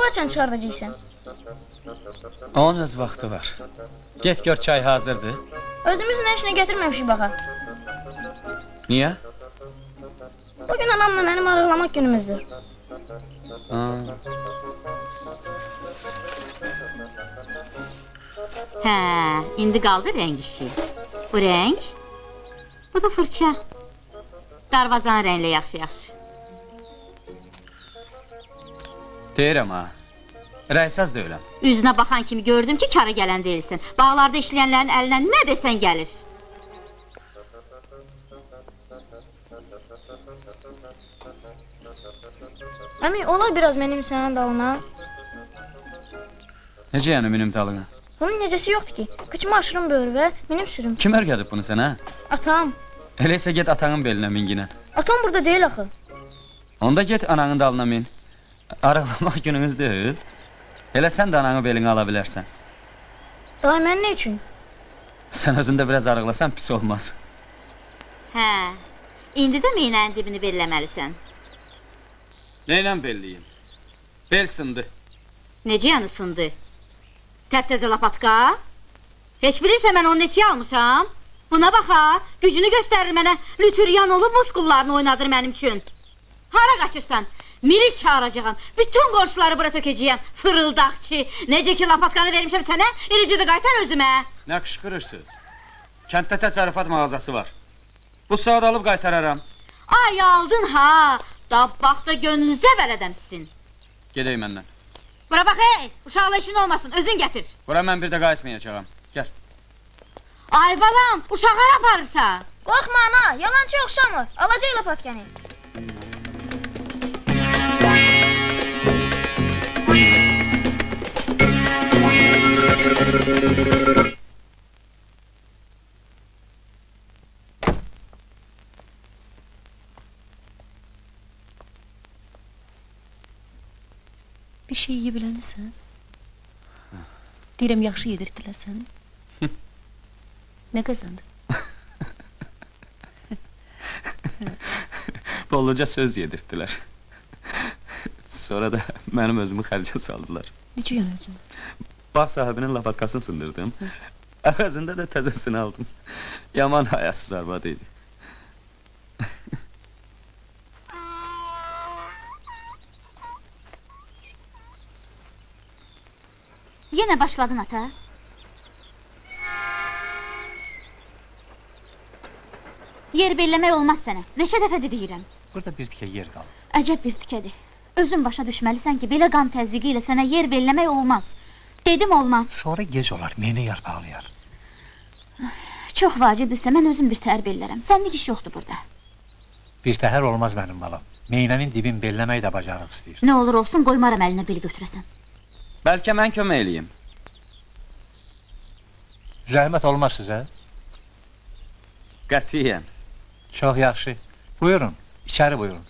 bəs uşaqları bu açan çıxardacaqsan? Onun öz vaxtı var. Get gör çay hazırdır. Özümüz nə işinə gətirməmişik baxa. Niyə? Bugün anamla mənim arıqlamaq günümüzdür. Ha. Hə, indi qaldı rəng işi. Bu rəng, bu da fırça. Darvazanın rənglə yaxşı-yaxşı. Deyirəm ha. Rəysaz deyiləm. Üzünə baxan kimi gördüm ki, kara gələn deyilsən. Bağlarda işləyənlərin əlindən nə desən gəlir. Əmi, ola biraz mənim sənin dalına. Necə yəni minim dalına? Bunun necəsi yoxdur ki? Qıçımı aşırım böyür və minib sürüm. Kim ərgədib bunu sənə? Atam. Elə isə get atanın belinə min ginə. Atam burada deyil axı. Onda get ananın dalına min. Arıqlamaq gününüz deyil. Elə sən də ananın belini ala bilərsən. Daha mən nə üçün? Sən özündə biraz arıqlasan pis olmaz. Hə. İndi də meynənin dibini belləməlisən. Neynə belliyim? Bel sındı. Necə yəni sındı? Təptəzə lapatka? Heç bilirsən mən onu neçəyə almışam? Buna bax ha, gücünü göstərir mənə, lütüryan olub muskullarını oynadır mənim üçün. Hara qaçırsan? Milis çağıracağam, bütün qonşuları bura tökəcəyəm, fırıldaqçı. Necə ki lapatkanı vermişəm sənə, eləcə də qaytar özümə. Nə qışqırırsınız? Kənddə təsərrüfat mağazası var. Bu saat alıb qaytararam. Ay aldın ha, dabbaq da gönlünüzə vələdəmsin. Gedək məndən. Bura bax ey, uşaqla işin olmasın, özün gətir. Bura mən bir də qayıtmayacağam. Gəl. Ay balam, uşaqlar aparırsa. Qorxma ana, yalançı oxşamır. Alacaq lapatkanı. Bir şey yeyə bilənsən? Deyirəm, yaxşı yedirtdilər səni. Nə qazandın? Bolluca söz yedirtdilər. Sonra da mənim özümü xərcə saldılar. Necə yəni özün? Bağ sahibinin lapatkasını sındırdım. Əvəzində də təzəsini aldım. Yaman hayasız arvad idi. Yenə başladın ata. Yer belləmək olmaz sənə. Neçə dəfədir deyirəm. Burada bir tikə yer qalıb. Əcəb bir tikədir. Özün başa düşməlisən ki, belə qan təzyiqi ilə sənə yer belləmək olmaz. Dedim olmaz. Sonra gec olar, meyni yarpaqlayar. Çox vacibdirsə mən özüm bir tər bellərəm. Sənlik iş yoxdur burada. Bir təhər olmaz mənim balam. Meynənin dibin belləmək də bacarıq istəyir. Nə olur olsun qoymaram əlinə bel götürəsən. Bəlkə mən kömək eləyim. Zəhmət olmaz sizə? Qətiyyən. Çox yaxşı. Buyurun, içəri buyurun.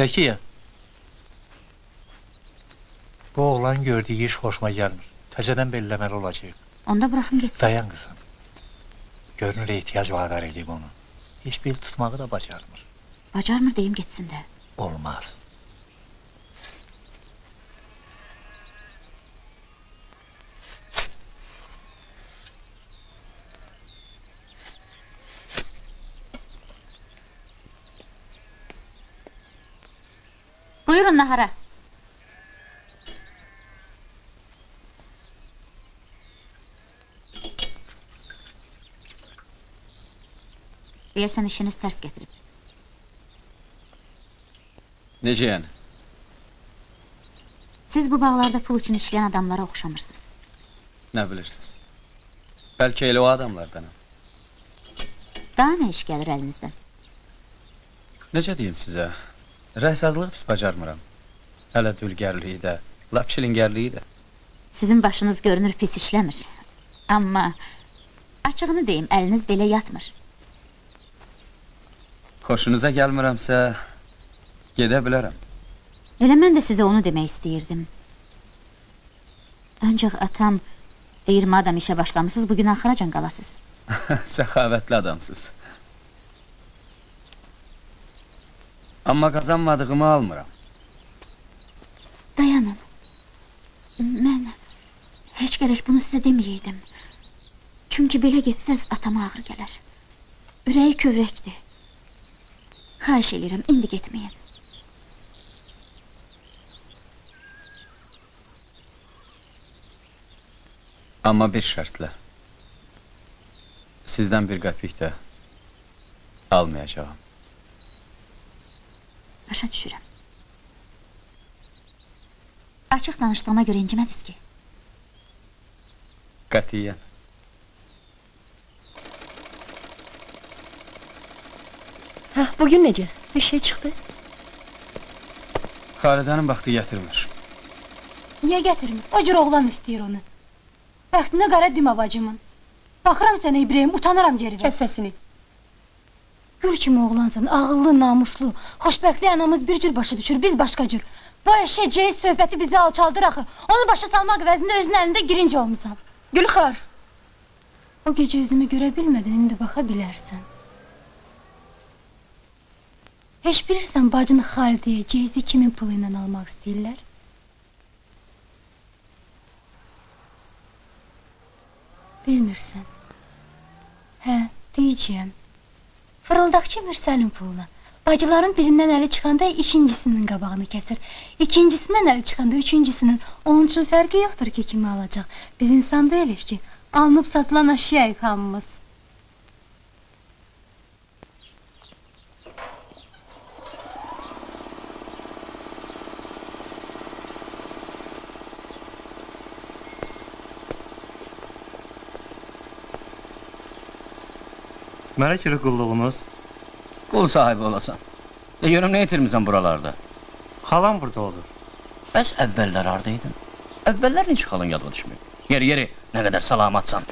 Zəkiyə. Bu oğlan gördüyü iş xoşuma gəlmir. Təzədən belləməli olacaq. Onda buraxım getsin. Dayan qızım. Görünür ehtiyac vadar edib onu. Heç bel tutmağı da bacarmır. Bacarmır deyim getsinlər. Olmaz. Buyurun nahara. Deyəsən işiniz tərs gətirib. Necə yəni? Siz bu bağlarda pul üçün işləyən adamlara oxşamırsınız. Nə bilirsiniz? Bəlkə elə o adamlardanam. Daha nə iş gəlir əlinizdən? Necə deyim sizə? Rəhsazlığı pis bacarmıram. Hələ dülgərliyi də, lap çilingərliyi də. Sizin başınız görünür pis işləmir. Amma açığını deyim, əliniz belə yatmır. Xoşunuza gəlmirəmsə, gedə bilərəm. Elə mən də sizə onu demək istəyirdim. Ancaq atam deyir, madam işə başlamısınız, bugün axıracan qalasınız. Səxavətli adamsınız. Amma qazanmadığımı almıram. Dayanın. Mən heç gərək bunu sizə deməyəydim. Çünki belə getsəz atama ağır gələr. Ürəyi kövrəkdir. Xahiş edirəm, indi getməyin. Amma bir şərtlə. Sizdən bir qəpik də almayacağam. Başa düşürəm. Açıq danışdığıma görə incimədiniz ki. Qətiyyən. Hə, bugün necə? Bir şey çıxdı? Xalidənin vaxtı gətirmir. Niyə gətirmir? O cür oğlan istəyir onu. Bəxtinə qara demə bacımın. Baxıram sənə İbrahim, utanıram geri ver. Kəs səsini. Gül kimi oğlansan, ağıllı, namuslu. Xoşbəxtli anamız bir cür başa düşür, biz başqa cür. Bu eşə ceyiz söhbəti bizi alçaldır axı. Onu başa salmaq əvəzində özünün əlində girinci olmusan. Gülxar. O gecə özümü görə bilmədin, indi baxa bilərsən. Heç bilirsən bacını Xalidiyə ceyizi kimin pulu ilə almaq istəyirlər? Bilmirsən. Hə, deyəcəyəm. Fırıldaqçı Mürsəlin puluna. Bacıların birindən əli çıxanda ikincisinin qabağını kəsir. İkincisindən əli çıxanda üçüncüsünün. Onun üçün fərqi yoxdur ki, kimi alacaq. Biz insan deyilik ki, alınıb satılan əşyayıq hamımız. Mənə görə qulluğunuz? Qul sahibi olasan. E, görüm nə itirmisən buralarda? Xalam burada olur. Bəs əvvəllər hardaydın? Əvvəllər necə xalın yadıma düşmür? Yeri yeri, nə qədər salamatsan.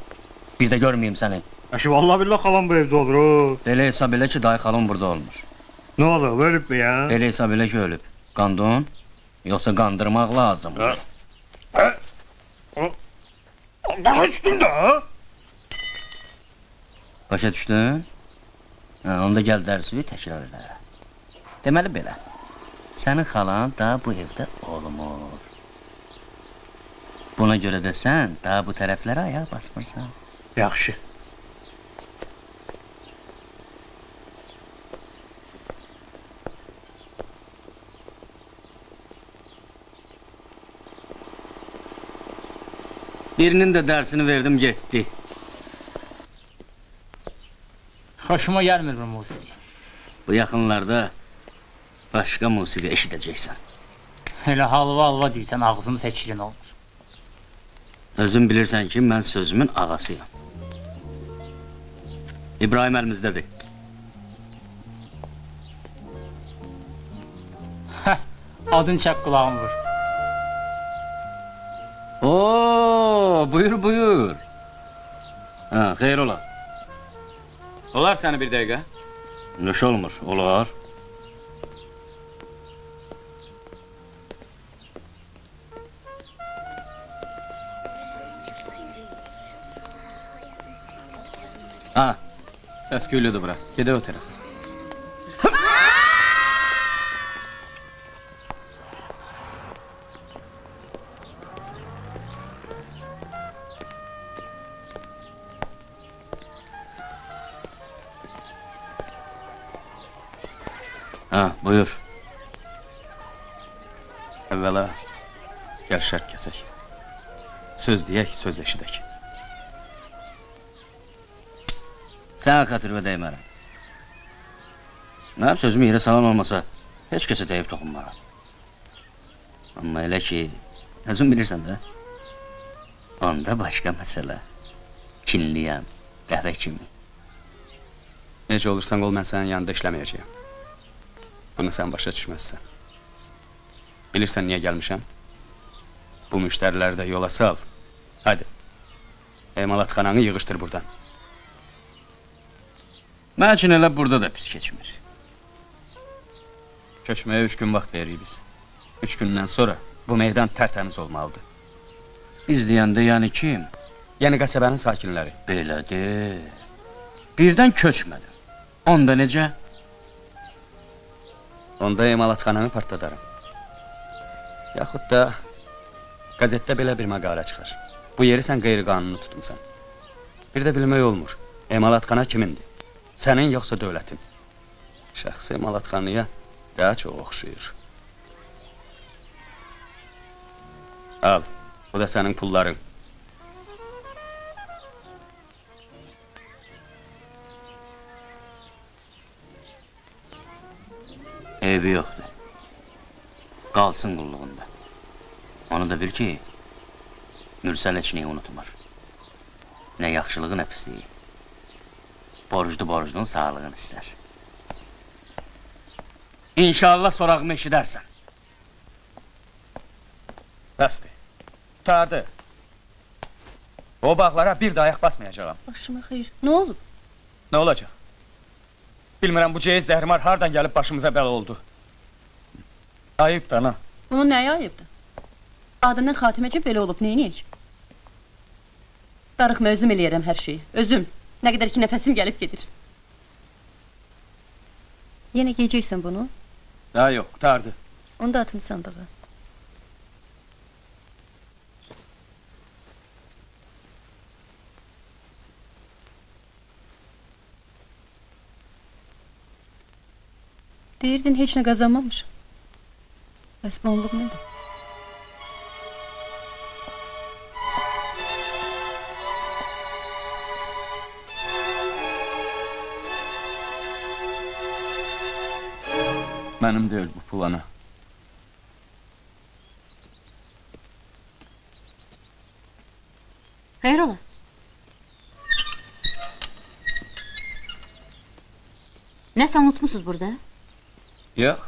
Bir də görməyim səni. Əşi, vallahi billah xalam bu evdə olur. o. Elə hesab elə ki, dayı xalın burada olmuş. Nə olub, ölüb mü ya? Elə hesab elə ki, ölüb. Qandun? Yoxsa qandırmaq lazımdır. Allah üstündə! Başa düşdün? Hə, onda gəl dərsi təkrar elə. Deməli belə. Sənin xalan daha bu evdə olmur. Buna görə də sən daha bu tərəflərə ayaq basmırsan. Yaxşı. Birinin də dərsini verdim, getdi. Xoşuma gəlmir bu musiqi. Bu yaxınlarda başqa musiqi eşidəcəksən. Elə halva-halva deyirsən, ağzım səkirin olur. Özün bilirsən ki, mən sözümün ağasıyam. İbrahim əlimizdədir. Adın çək qulağım vur. Oo, buyur, buyur. Hə, xeyr ola. Olar səni bir dəqiqə? Nuş olmur, olar. Ha, səs küylüdür bura. Gedək o Ha, buyur. Əvvəla gəl şərt kəsək. Söz deyək, söz eşidək. Sənə xətirimə dəymərəm. Mənim sözümü yerə salan olmasa, heç kəsə deyib toxunmaram. Amma elə ki, özün bilirsən də, onda başqa məsələ. Kinliyəm, qəhvə kimi. Necə olursan ol, mən sənin yanında işləməyəcəyəm. Bunu sən başa düşməzsən. Bilirsən niyə gəlmişəm? Bu müştəriləri də yola sal. Hadi. Emalatxananı yığışdır buradan. Mən üçün elə burada da pis keçmir. Köçməyə üç gün vaxt veririk biz. Üç gündən sonra bu meydan tərtəmiz olmalıdır. Biz deyəndə yəni kim? Yəni qəsəbənin sakinləri. Belədir. Birdən köçmədi. Onda necə? Onda emalatxananı partladaram. Yaxud da qəzetdə belə bir məqalə çıxar. Bu yeri sən qeyri-qanuni tutmusan. Bir də bilmək olmur. Emalatxana kimindir? Sənin yoxsa dövlətin? Şəxsi emalatxanaya daha çox oxşuyur. Al, bu da sənin pulların. Eybi yoxdur. Qalsın qulluğunda. Onu da bil ki, Mürsəl heç neyi unutmur. Nə yaxşılığı, nə pisliyi. Borclu borcunun sağlığını istər. İnşallah sorağımı eşidərsən. Bəsdir. Qutardı. O bağlara bir də ayaq basmayacağam. Başıma xeyir. Nə olub? Nə olacaq? Bilmirəm bu ceyiz zəhrimar hardan gəlib başımıza bəla oldu. Ayıb da ana. Bunun nəyi ayıbdır? Adımın xatiməcə belə olub, neyniyək? Darıxma, özüm eləyərəm hər şeyi. Özüm. Nə qədər ki, nəfəsim gəlib gedir. Yenə geyəcəksən bunu? Daha yox, qutardı. Onu da atım sandığa. Deyirdin heç nə qazanmamışam. Bəs bu onluq nədir? Mənim deyil bu pul ana. Xeyr ola. Nəsə unutmusuz burada? Yox.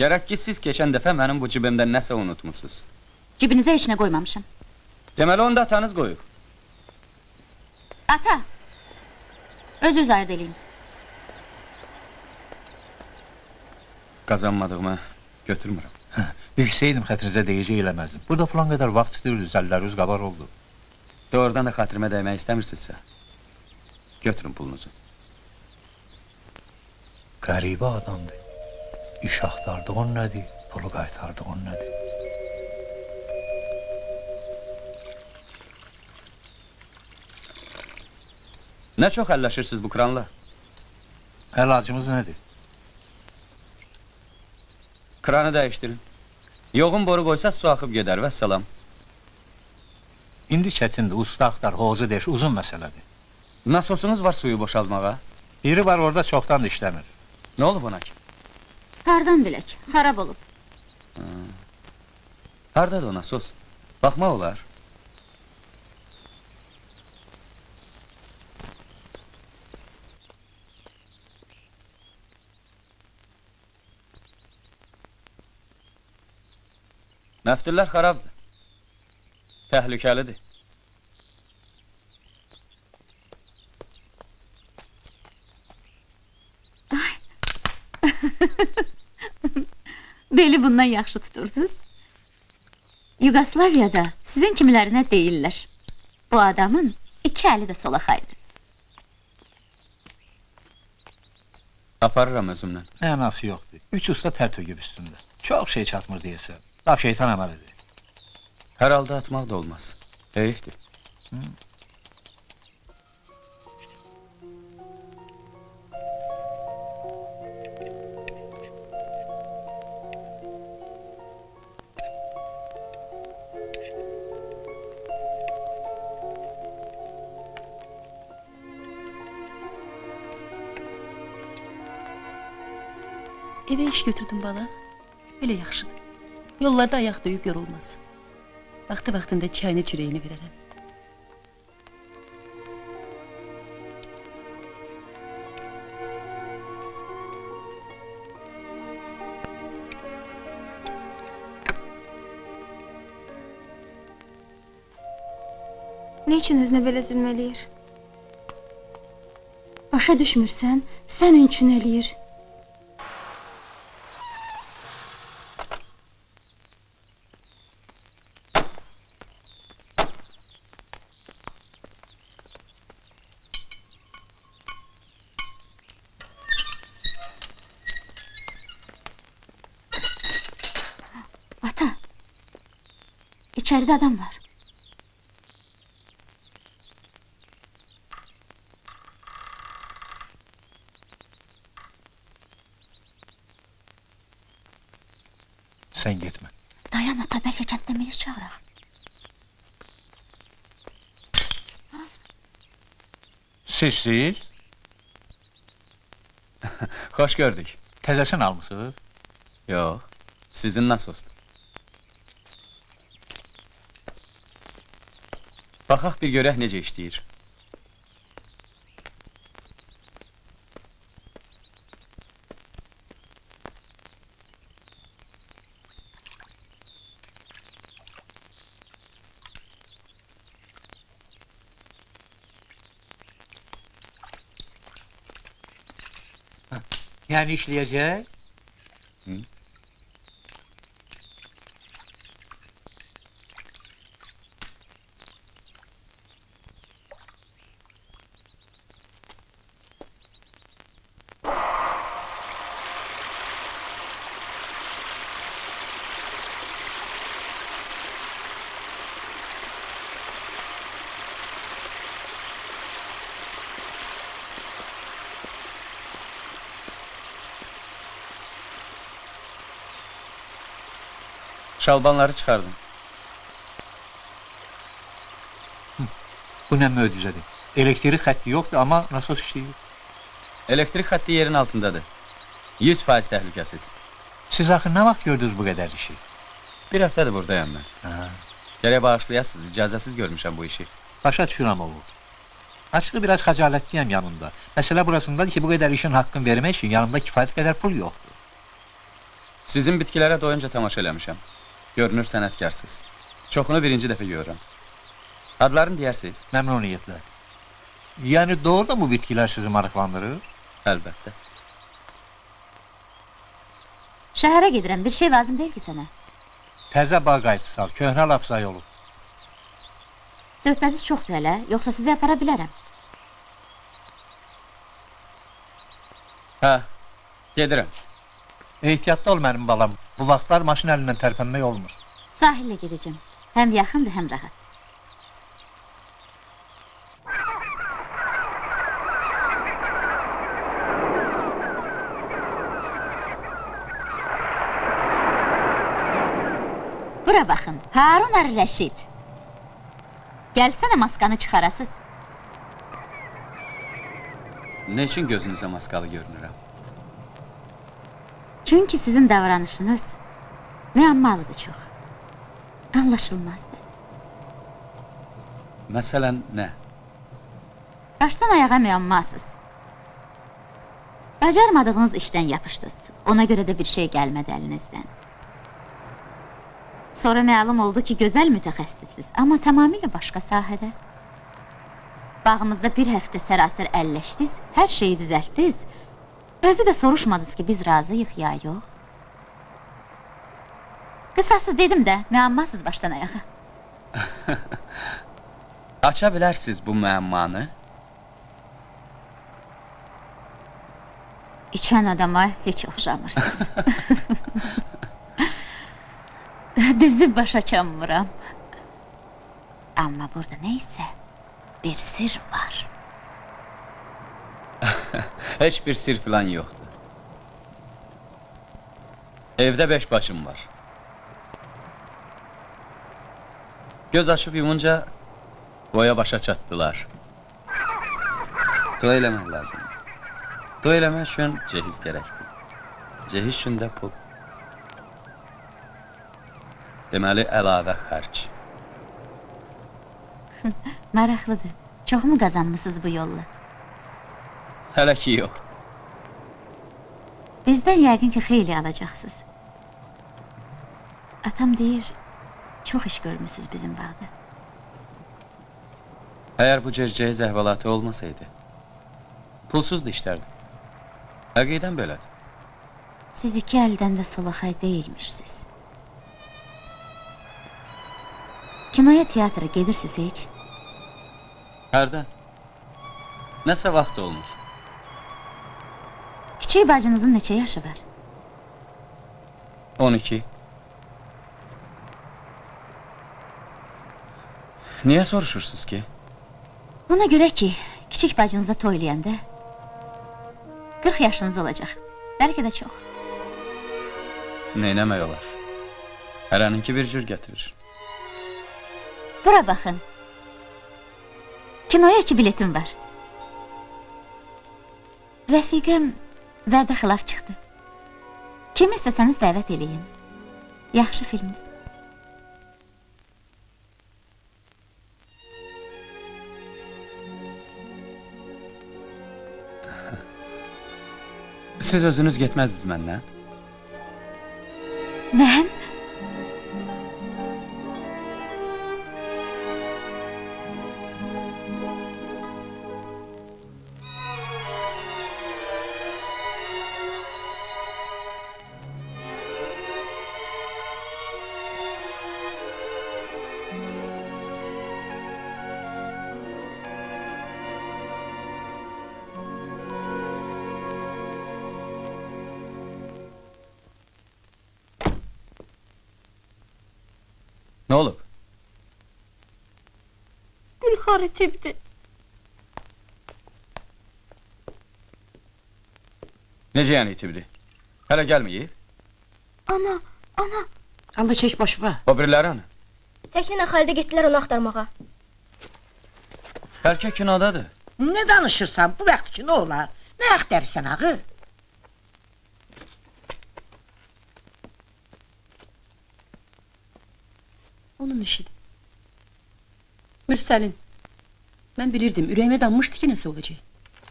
Gərək ki, siz keçən dəfə mənim bu cibimdə nəsə unutmusunuz. Cibinizə heç nə qoymamışam. Deməli, onu da atanız qoyub. Ata! Öz-öz ayırt eləyin. Qazanmadığımı götürmürəm. Bilsəydim xətrinizə deyəcək eləməzdim. Burada falan qədər vaxt itiririz, əlləriniz qabar oldu. Doğrudan da xatirimə dəymək istəmirsinizsə, götürün pulunuzu. Qəribə adamdır. İş axtardığın nədir, pulu qaytardığın nədir? Nə çox əlləşirsiniz bu kranla? Əlacımız nədir? Kranı dəyişdirin. Yoğun boru qoysa su axıb gedər, vəssalam. İndi çətindir, usta axtar, hozu deş, uzun məsələdir. Nasosunuz var suyu boşaltmağa? Biri var orada çoxdan da işləmir. Nə olub ona ki? Hardan bilək? Xarab olub. Hardadır o nasos? Baxmaq olar. Məftillər xarabdır. Təhlükəlidir. Beli bundan yaxşı tutursunuz. Yugoslaviyada sizin kimilərinə deyirlər. Bu adamın iki əli də sola xaydır. Aparıram özümlə. Mənası yoxdur. Üç usta tər töküb üstündə. Çox şey çatmır deyəsən. Laf şeytan əməlidir. Hər halda atmaq da olmaz. Heyifdir. Evə iş götürdüm bala. Belə yaxşıdır. Yollarda ayaq döyüb yorulmaz. Vaxtı vaxtında çayını çörəyini verərəm. Nə üçün özünə belə zülm eləyir? Başa düşmürsən, sənin üçün eləyir. İçəridə adam var. Sən getmə. Dayan ata, bəlkə kənddə milis çağıraq. Sizsiz? Xoş gördük. Təzəsini almısınız? Yox, sizin nasosdur. Baxaq bir görək necə işləyir. Yəni işləyəcək? Şalbanları çıxardım. Bu nə möcüzədir? Elektrik xətti yoxdur, amma nasos işləyir. Elektrik xətti yerin altındadır. 100% təhlükəsiz. Siz axı nə vaxt gördünüz bu qədər işi? Bir həftədir buradayam mən. Hə. Gərək bağışlayasınız, icazəsiz görmüşəm bu işi. Başa düşürəm oğul. Açığı biraz xəcalətliyəm yanında. Məsələ burasındadır ki, bu qədər işin haqqını vermək üçün yanımda kifayət qədər pul yoxdur. Sizin bitkilərə doyunca tamaşa eləmişəm. Görünür sənətkarsınız. Çoxunu birinci dəfə görürəm. Adlarını deyərsiniz? Məmnuniyyətlə. Yəni doğrudan bu bitkilər sizi maraqlandırır? Əlbəttə. Şəhərə gedirəm, bir şey lazım deyil ki sənə. Təzə bağ qayıtı sal, köhnə lapsay olub. Söhbətiniz çoxdur hələ, yoxsa sizi apara bilərəm. Hə, gedirəm. Ehtiyatlı ol mənim balam. Bu vaxtlar maşın əlindən tərpənmək olmur. Sahillə gedəcəm. Həm yaxındır, həm rahat. Bura baxın, Harun Ar Rəşid. Gəlsənə maskanı çıxarasız. Nə üçün gözünüzə maskalı görünürəm? Çünki sizin davranışınız müəmmalıdır çox. Anlaşılmazdır. Məsələn, nə? Başdan ayağa müəmmasız. Bacarmadığınız işdən yapışdınız. Ona görə də bir şey gəlmədi əlinizdən. Sonra məlum oldu ki, gözəl mütəxəssisiz, amma tamamilə başqa sahədə. Bağımızda bir həftə sərasər əlləşdiniz, hər şeyi düzəltdiniz. Özü də soruşmadınız ki, biz razıyıq ya yox. Qısası dedim də, müəmmasız başdan ayağa. Aça bilərsiniz bu müəmmanı? İçən adama heç oxşamırsınız. Düzü başa çamıram. Amma burada neysə, bir sir var. Heç bir sir filan yoxdur. Evdə beş başım var. Göz açıb yumunca boya başa çatdılar. Toy eləmək lazımdır. Toy eləmək üçün cehiz gərəkdir. Cehiz üçün də pul. Deməli əlavə xərc. Maraqlıdır. Çoxmu qazanmısınız bu yolla? Hələ ki yox. Bizdən yəqin ki, xeyli alacaqsınız. Atam deyir, çox iş görmüsünüz bizim bağda. Əgər bu cerceğiz əhvalatı olmasaydı, pulsuz da işlərdim. Həqiqdən belədir. Siz iki əldən də solaxay deyilmişsiniz. Kinoya, teatra gedirsiniz heç? Hərdən. Nəsə vaxt olmuş. Kiçik bacınızın neçə yaşı var? 12. Niyə soruşursunuz ki? Ona görə ki, kiçik bacınıza toylayanda 40 yaşınız olacaq. Bəlkə də çox. Neynəmək olar? Hərəninki bir cür gətirir. Bura baxın. Kinoya iki biletim var. Rəfiqəm vədə xilaf çıxdı. Kim istəsəniz dəvət eləyin. Yaxşı filmdir. Siz özünüz getməzdiniz məndən? Mən? Gülxar itibdi. Necə yəni itibdi? Hələ gəlməyib? Ana, ana. Allah çək başıma. O biriləri hanı? Təkinlə Xalidə getdilər onu axtarmağa. Bəlkə kinodadır. Nə danışırsan? Bu vaxt ki, nə olar? Nə axtarırsan ağı? Onun işidir. Mürsəlin. Mən bilirdim, ürəyimə danmışdı ki, nəsə olacaq.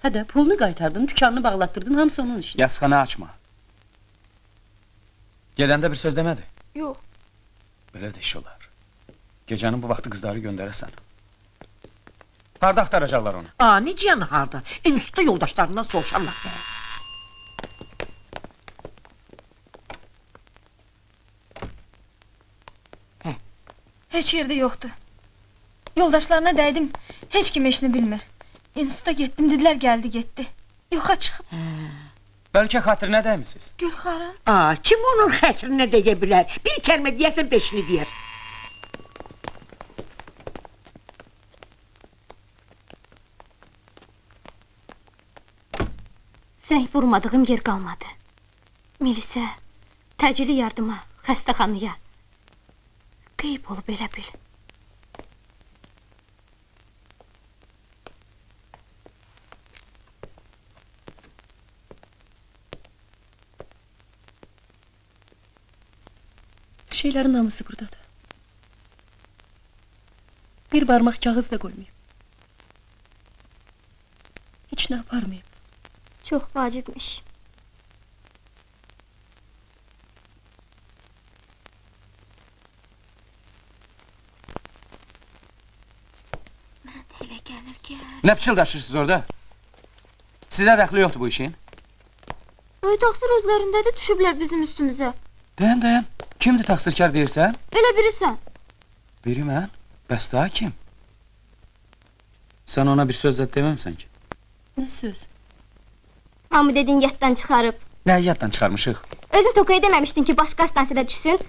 Hə də, pulunu qaytardın, dükanını bağlatdırdın, hamısı onun işidir. Yasxana açma. Gedəndə bir söz demədi. Yox. Belə də iş olar. Gecənin bu vaxtı qızları göndərəsən. Harda axtaracaqlar onu? Aa, necə yəni harda? İnstitutda yoldaşlarından soruşarlar. da. Heç yerdə yoxdur. Yoldaşlarına dəydim, heç kim eşini bilmir. İnstituta getdim, dedilər gəldi, getdi. Yoxa çıxıb. Bəlkə xatirinə dəymisiz? Gülxarın. Aa, kim onun xətrinə deyə bilər? Bir kəlmə deyərsən beşini deyər. Zəng vurmadığım yer qalmadı. Milisə, təcili yardıma, xəstəxanaya. Qeyb olub elə bil. Şeylərin hamısı buradadır. Bir barmaq kağız da qoymayıb. Heç nə aparmayıb. Çox vacibmiş. Elə gəlir ki, Nə pıçıldaşırsınız orada? Sizə dəxli yoxdur bu işin. Ay taxsir özlərindədir, düşüblər bizim üstümüzə. Dayan, dayan. Kimdir təqsirkar deyirsən? Elə birisən. Biri mən. Bəs daha kim? Sən ona bir söz də deməmsən ki. Nə söz? Hamı dedin yaddan çıxarıb. Nə yaddan çıxarmışıq? Özün Tokaya deməmişdin ki, başqa stansiyada düşsün.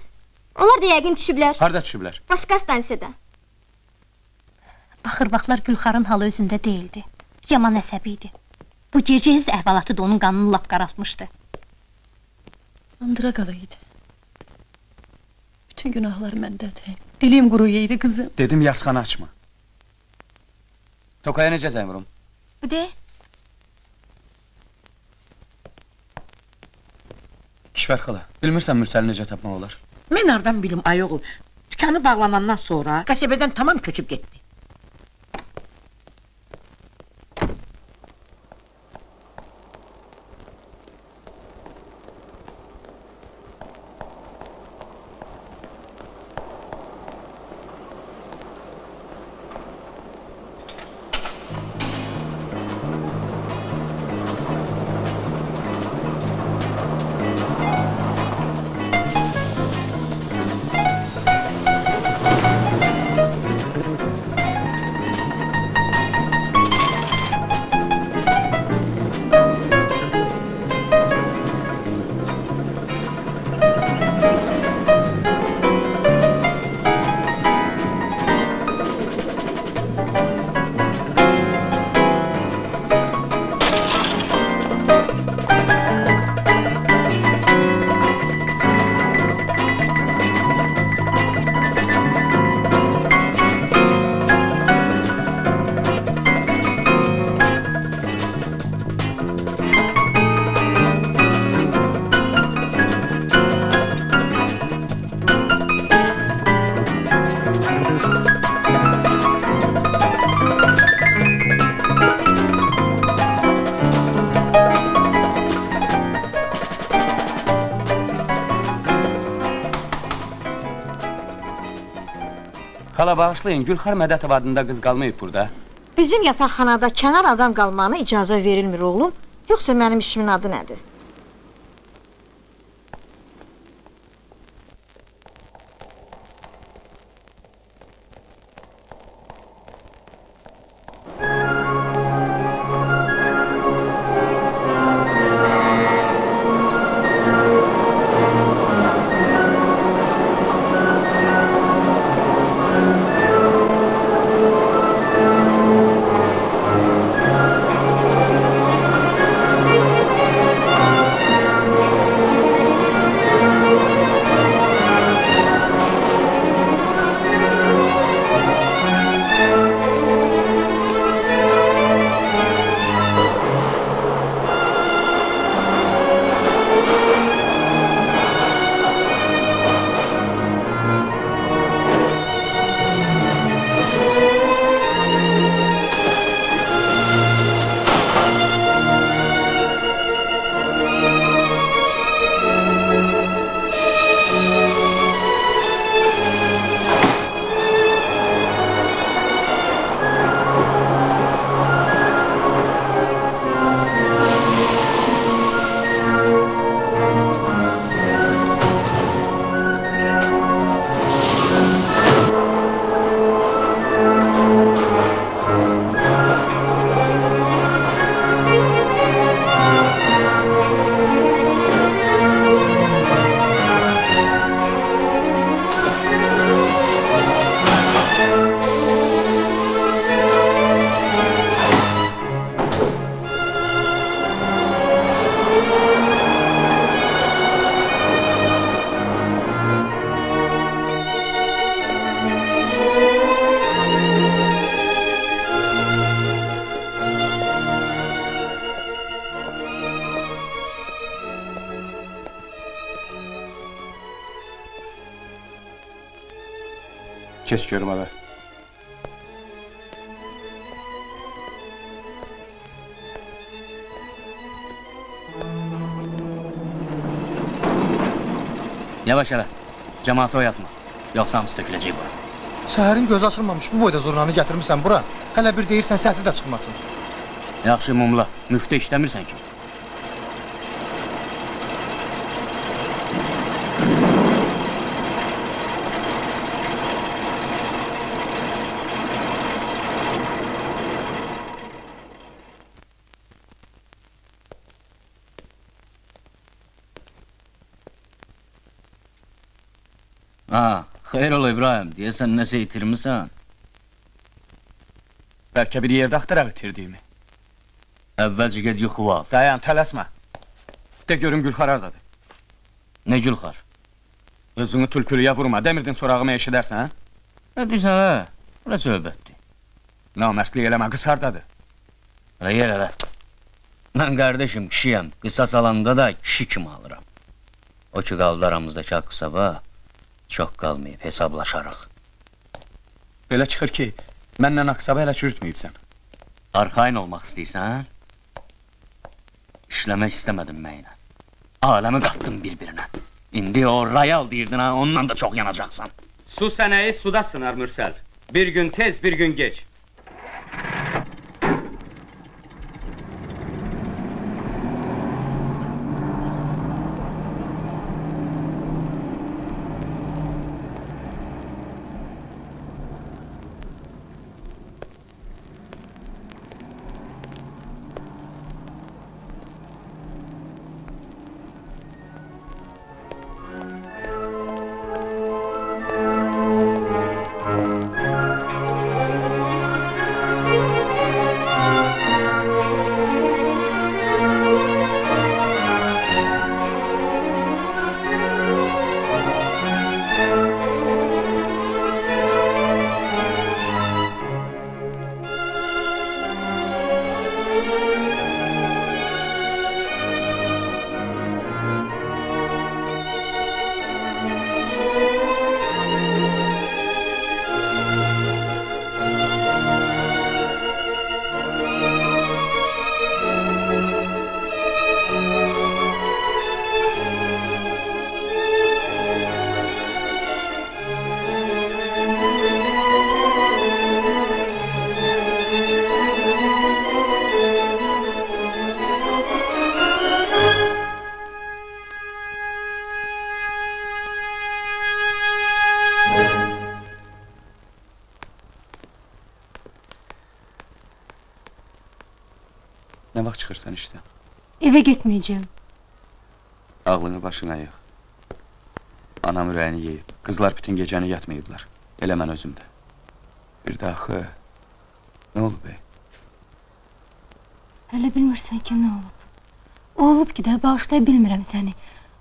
Onlar da yəqin düşüblər. Harda düşüblər? Başqa stansiyada. Axır vaxtlar Gülxarın halı özündə deyildi. Yaman əsəbi idi. Bu cecehiz əhvalatı da onun qanını lap qaraltmışdı. Andıra qalaydı. Bütün günahlar məndədir. Dilim quruyaydı qızım. Dedim yasxana açma. Tokaya necə zəng vurum? Bu de. Kişbər xala, bilmirsən Mürsəli necə tapmaq olar? Mən hardan bilim ay oğul. Dükanı bağlanandan sonra qəsəbədən tamam köçüb getdi. Xala bağışlayın, Gülxar Mədətov adında qız qalmayıb burada. Bizim yataqxanada kənar adam qalmağına icazə verilmir oğlum. Yoxsa mənim işimin adı nədir? Keç görüm ada. Yavaş hələ. Cəmaatı oyatma. Yoxsa hamısı töküləcək bura. Səhərin gözü açılmamış bu boyda zurnanı gətirmisən bura. Hələ bir deyirsən səsi də çıxmasın. Yaxşı mumla. Müftə işləmirsən ki. Deyəsən nəsə itirmisən? Bəlkə bir yerdə axtaraq itirdiyimi. Əvvəlcə get yuxu al. Dayan, tələsmə. De görüm Gülxar hardadır. Nə Gülxar? Özünü tülkülüyə vurma, demirdin sorağımı eşidərsən? Nə deyirsən, hə? Bu nə söhbətdir? Namərdlik eləmə, qız hardadır? Yer hələ. Mən qardaşım kişiyəm, qisas alanda da kişi kimi alıram. O ki qaldı aramızdakı haqq sabah, çox qalmayıb, hesablaşarıq. Belə çıxır ki, məndən Aksaba hələ çürütməyibsən. Arxain olmaq istəyirsən? İşləmək istəmədim mənə. Aləmi qatdın bir-birinə. İndi o rayal deyirdin ha, ondan da çox yanacaqsan. Su sənəyi suda sınar Mürsəl. Bir gün tez, bir gün geç. Evə getməyəcəm. Ağlını başına yığ. Anam ürəyini yeyib. Qızlar bütün gecəni yatmayıblar. Elə mən özüm də. Bir də axı... Nə olub ey? Hələ bilmirsən ki, nə olub. O olub ki də bağışlaya bilmirəm səni.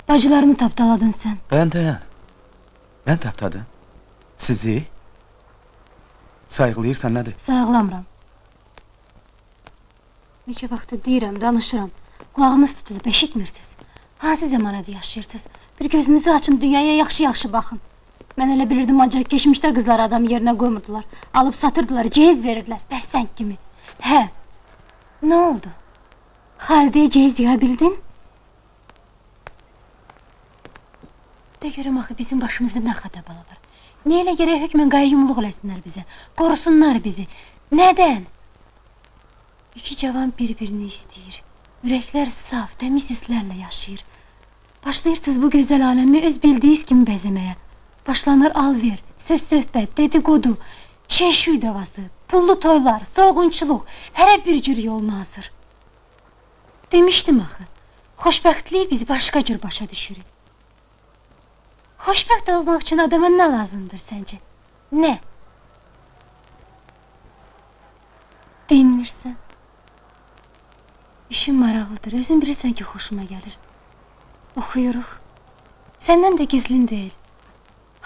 Bacılarını tapdaladın sən. Dayan, dayan. Mən tapdadım. Sizi? Sayğılayırsan nədir? Sayıqlamıram. Neçə vaxtdır deyirəm, danışıram. Qulağınız tutulub, eşitmirsiniz. Hansı zamanada yaşayırsınız? Bir gözünüzü açın, dünyaya yaxşı-yaxşı baxın. Mən elə bilirdim ancaq keçmişdə qızlar adam yerinə qoymurdular. Alıb satırdılar, ceyiz verirdilər. Bəs sən kimi? Hə. Nə oldu? Xalidiyə ceyiz yığa bildin? De görüm axı bizim başımızda nə xəta bala var. Nə elə gərək hökmən qayyumluq eləsinlər bizə. Qorusunlar bizi. Nədən? İki cavan bir-birini istəyir. Ürəklər saf, təmiz hisslərlə yaşayır. Başlayırsınız bu gözəl aləmi öz bildiyiniz kimi bəzəməyə. Başlanır alver, söz-söhbət, dedikodu, şeşüy davası, pullu toylar, soğunçuluq, hərə bir cür yoluna hazır. Demişdim axı, xoşbəxtliyi biz başqa cür başa düşürük. Xoşbəxt olmaq üçün adama nə lazımdır səncə? Nə? Dinmirsən. İşim maraqlıdır, özün bilirsən ki, xoşuma gəlir. Oxuyuruq. Səndən də gizlin deyil.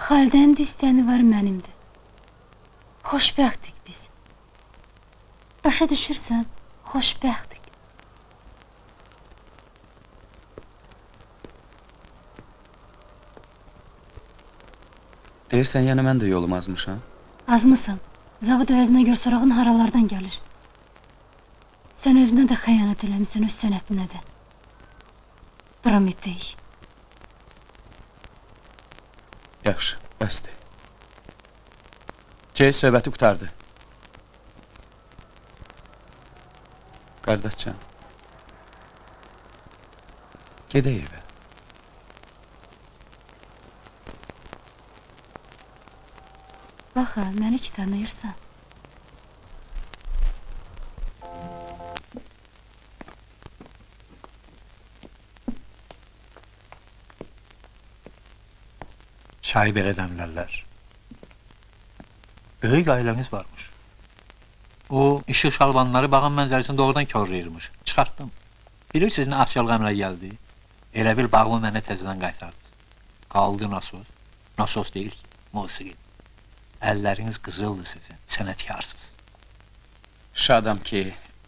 Xaldən də istəyəni var mənimdir. Xoşbəxtik biz. Başa düşürsən, xoşbəxtik. Deyirsən, yəni mən də yolum azmışam? Azmısan. Zavod əvəzinə gör sorağın haralardan gəlir. Sən özünə də xəyanət eləmisən, öz sənətinə də. Prometey. Yaxşı, bəsdir. Cey söhbəti qutardı. Qardaşcan. Gedək evə. Bax məni ki tanıyırsan. Çay belə dəmlərlər. Böyük ailəmiz varmış. O işıq şalbanları bağın mənzərəsini doğrudan korlayırmış. Çıxartdım. Bilirsiniz nə axşalıq əmrə gəldi? Elə bil bağımı mənə təzədən qaytardı. Qaldı nasos. Nasos deyil ki, musiqi. Əlləriniz qızıldır sizin, sənətkarsınız. Şadam ki,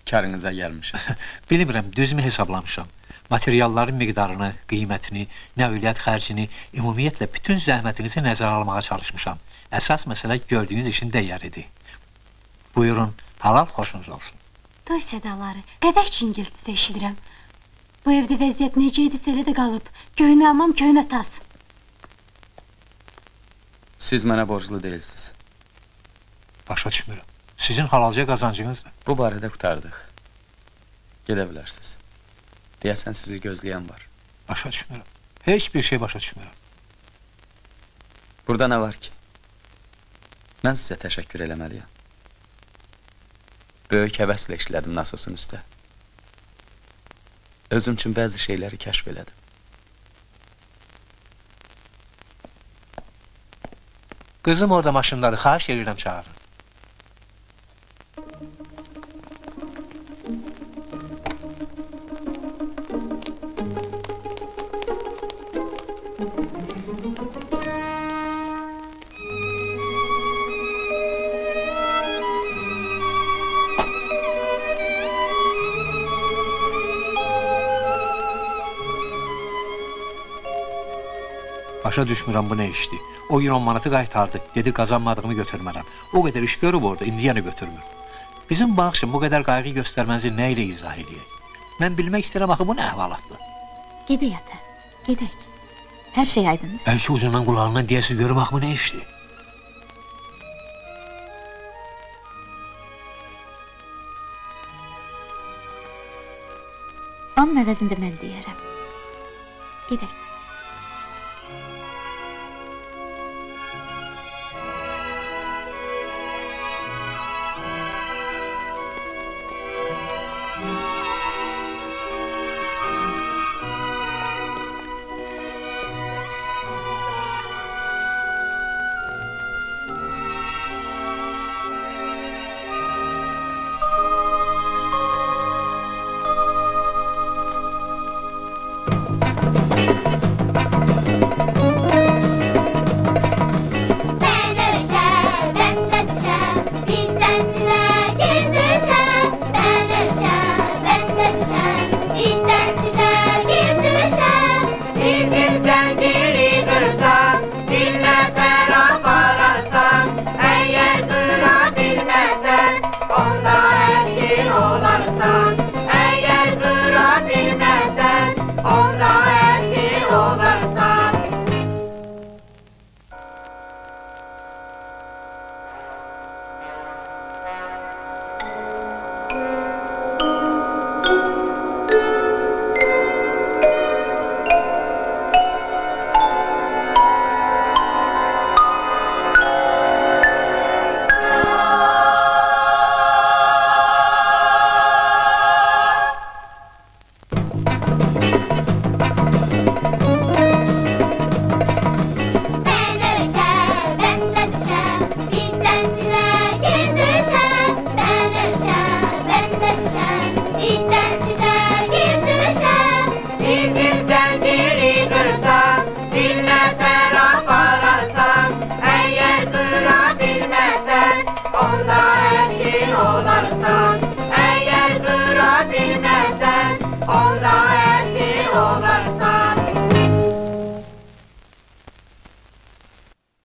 karınıza gəlmişəm. Bilmirəm, düzmü hesablamışam. Materialların miqdarını, qiymətini, nəqliyyat xərcini, ümumiyyətlə bütün zəhmətinizi nəzərə almağa çalışmışam. Əsas məsələ gördüyünüz işin dəyəridir. Buyurun, halal xoşunuz olsun. Toy sədaları, qədək cingiltisi eşidirəm. Bu evdə vəziyyət necə idisə elə də qalıb. Köynə amam, köynə tas. Siz mənə borclu deyilsiniz. Başa düşmürəm. Sizin halalca qazancınızdır. Bu barədə qutardıq. Gedə bilərsiniz. Deyəsən sizi gözləyən var. Başa düşmürəm. Heç bir şey başa düşmürəm. Burada nə var ki? Mən sizə təşəkkür eləməliyəm. Böyük həvəslə işlədim nasosun üstə. Özüm üçün bəzi şeyləri kəşf elədim. Qızım orada maşındadır, xahiş edirəm çağırın. Başa düşmürəm bu nə işdir. O gün 10 manatı qaytardı. Dedi qazanmadığımı götürmərəm. O qədər iş görüb orada, indi yenə götürmür. Bizim bağışın bu qədər qayğı göstərmənizi nə ilə izah eləyək? Mən bilmək istəyirəm axı bu nə əhvalatdır? Gedək ata, gedək. Hər şey aydındır. Bəlkə ucundan qulağından deyəsi görüm axı bu nə işdir? Onun əvəzində mən deyərəm. Gedək.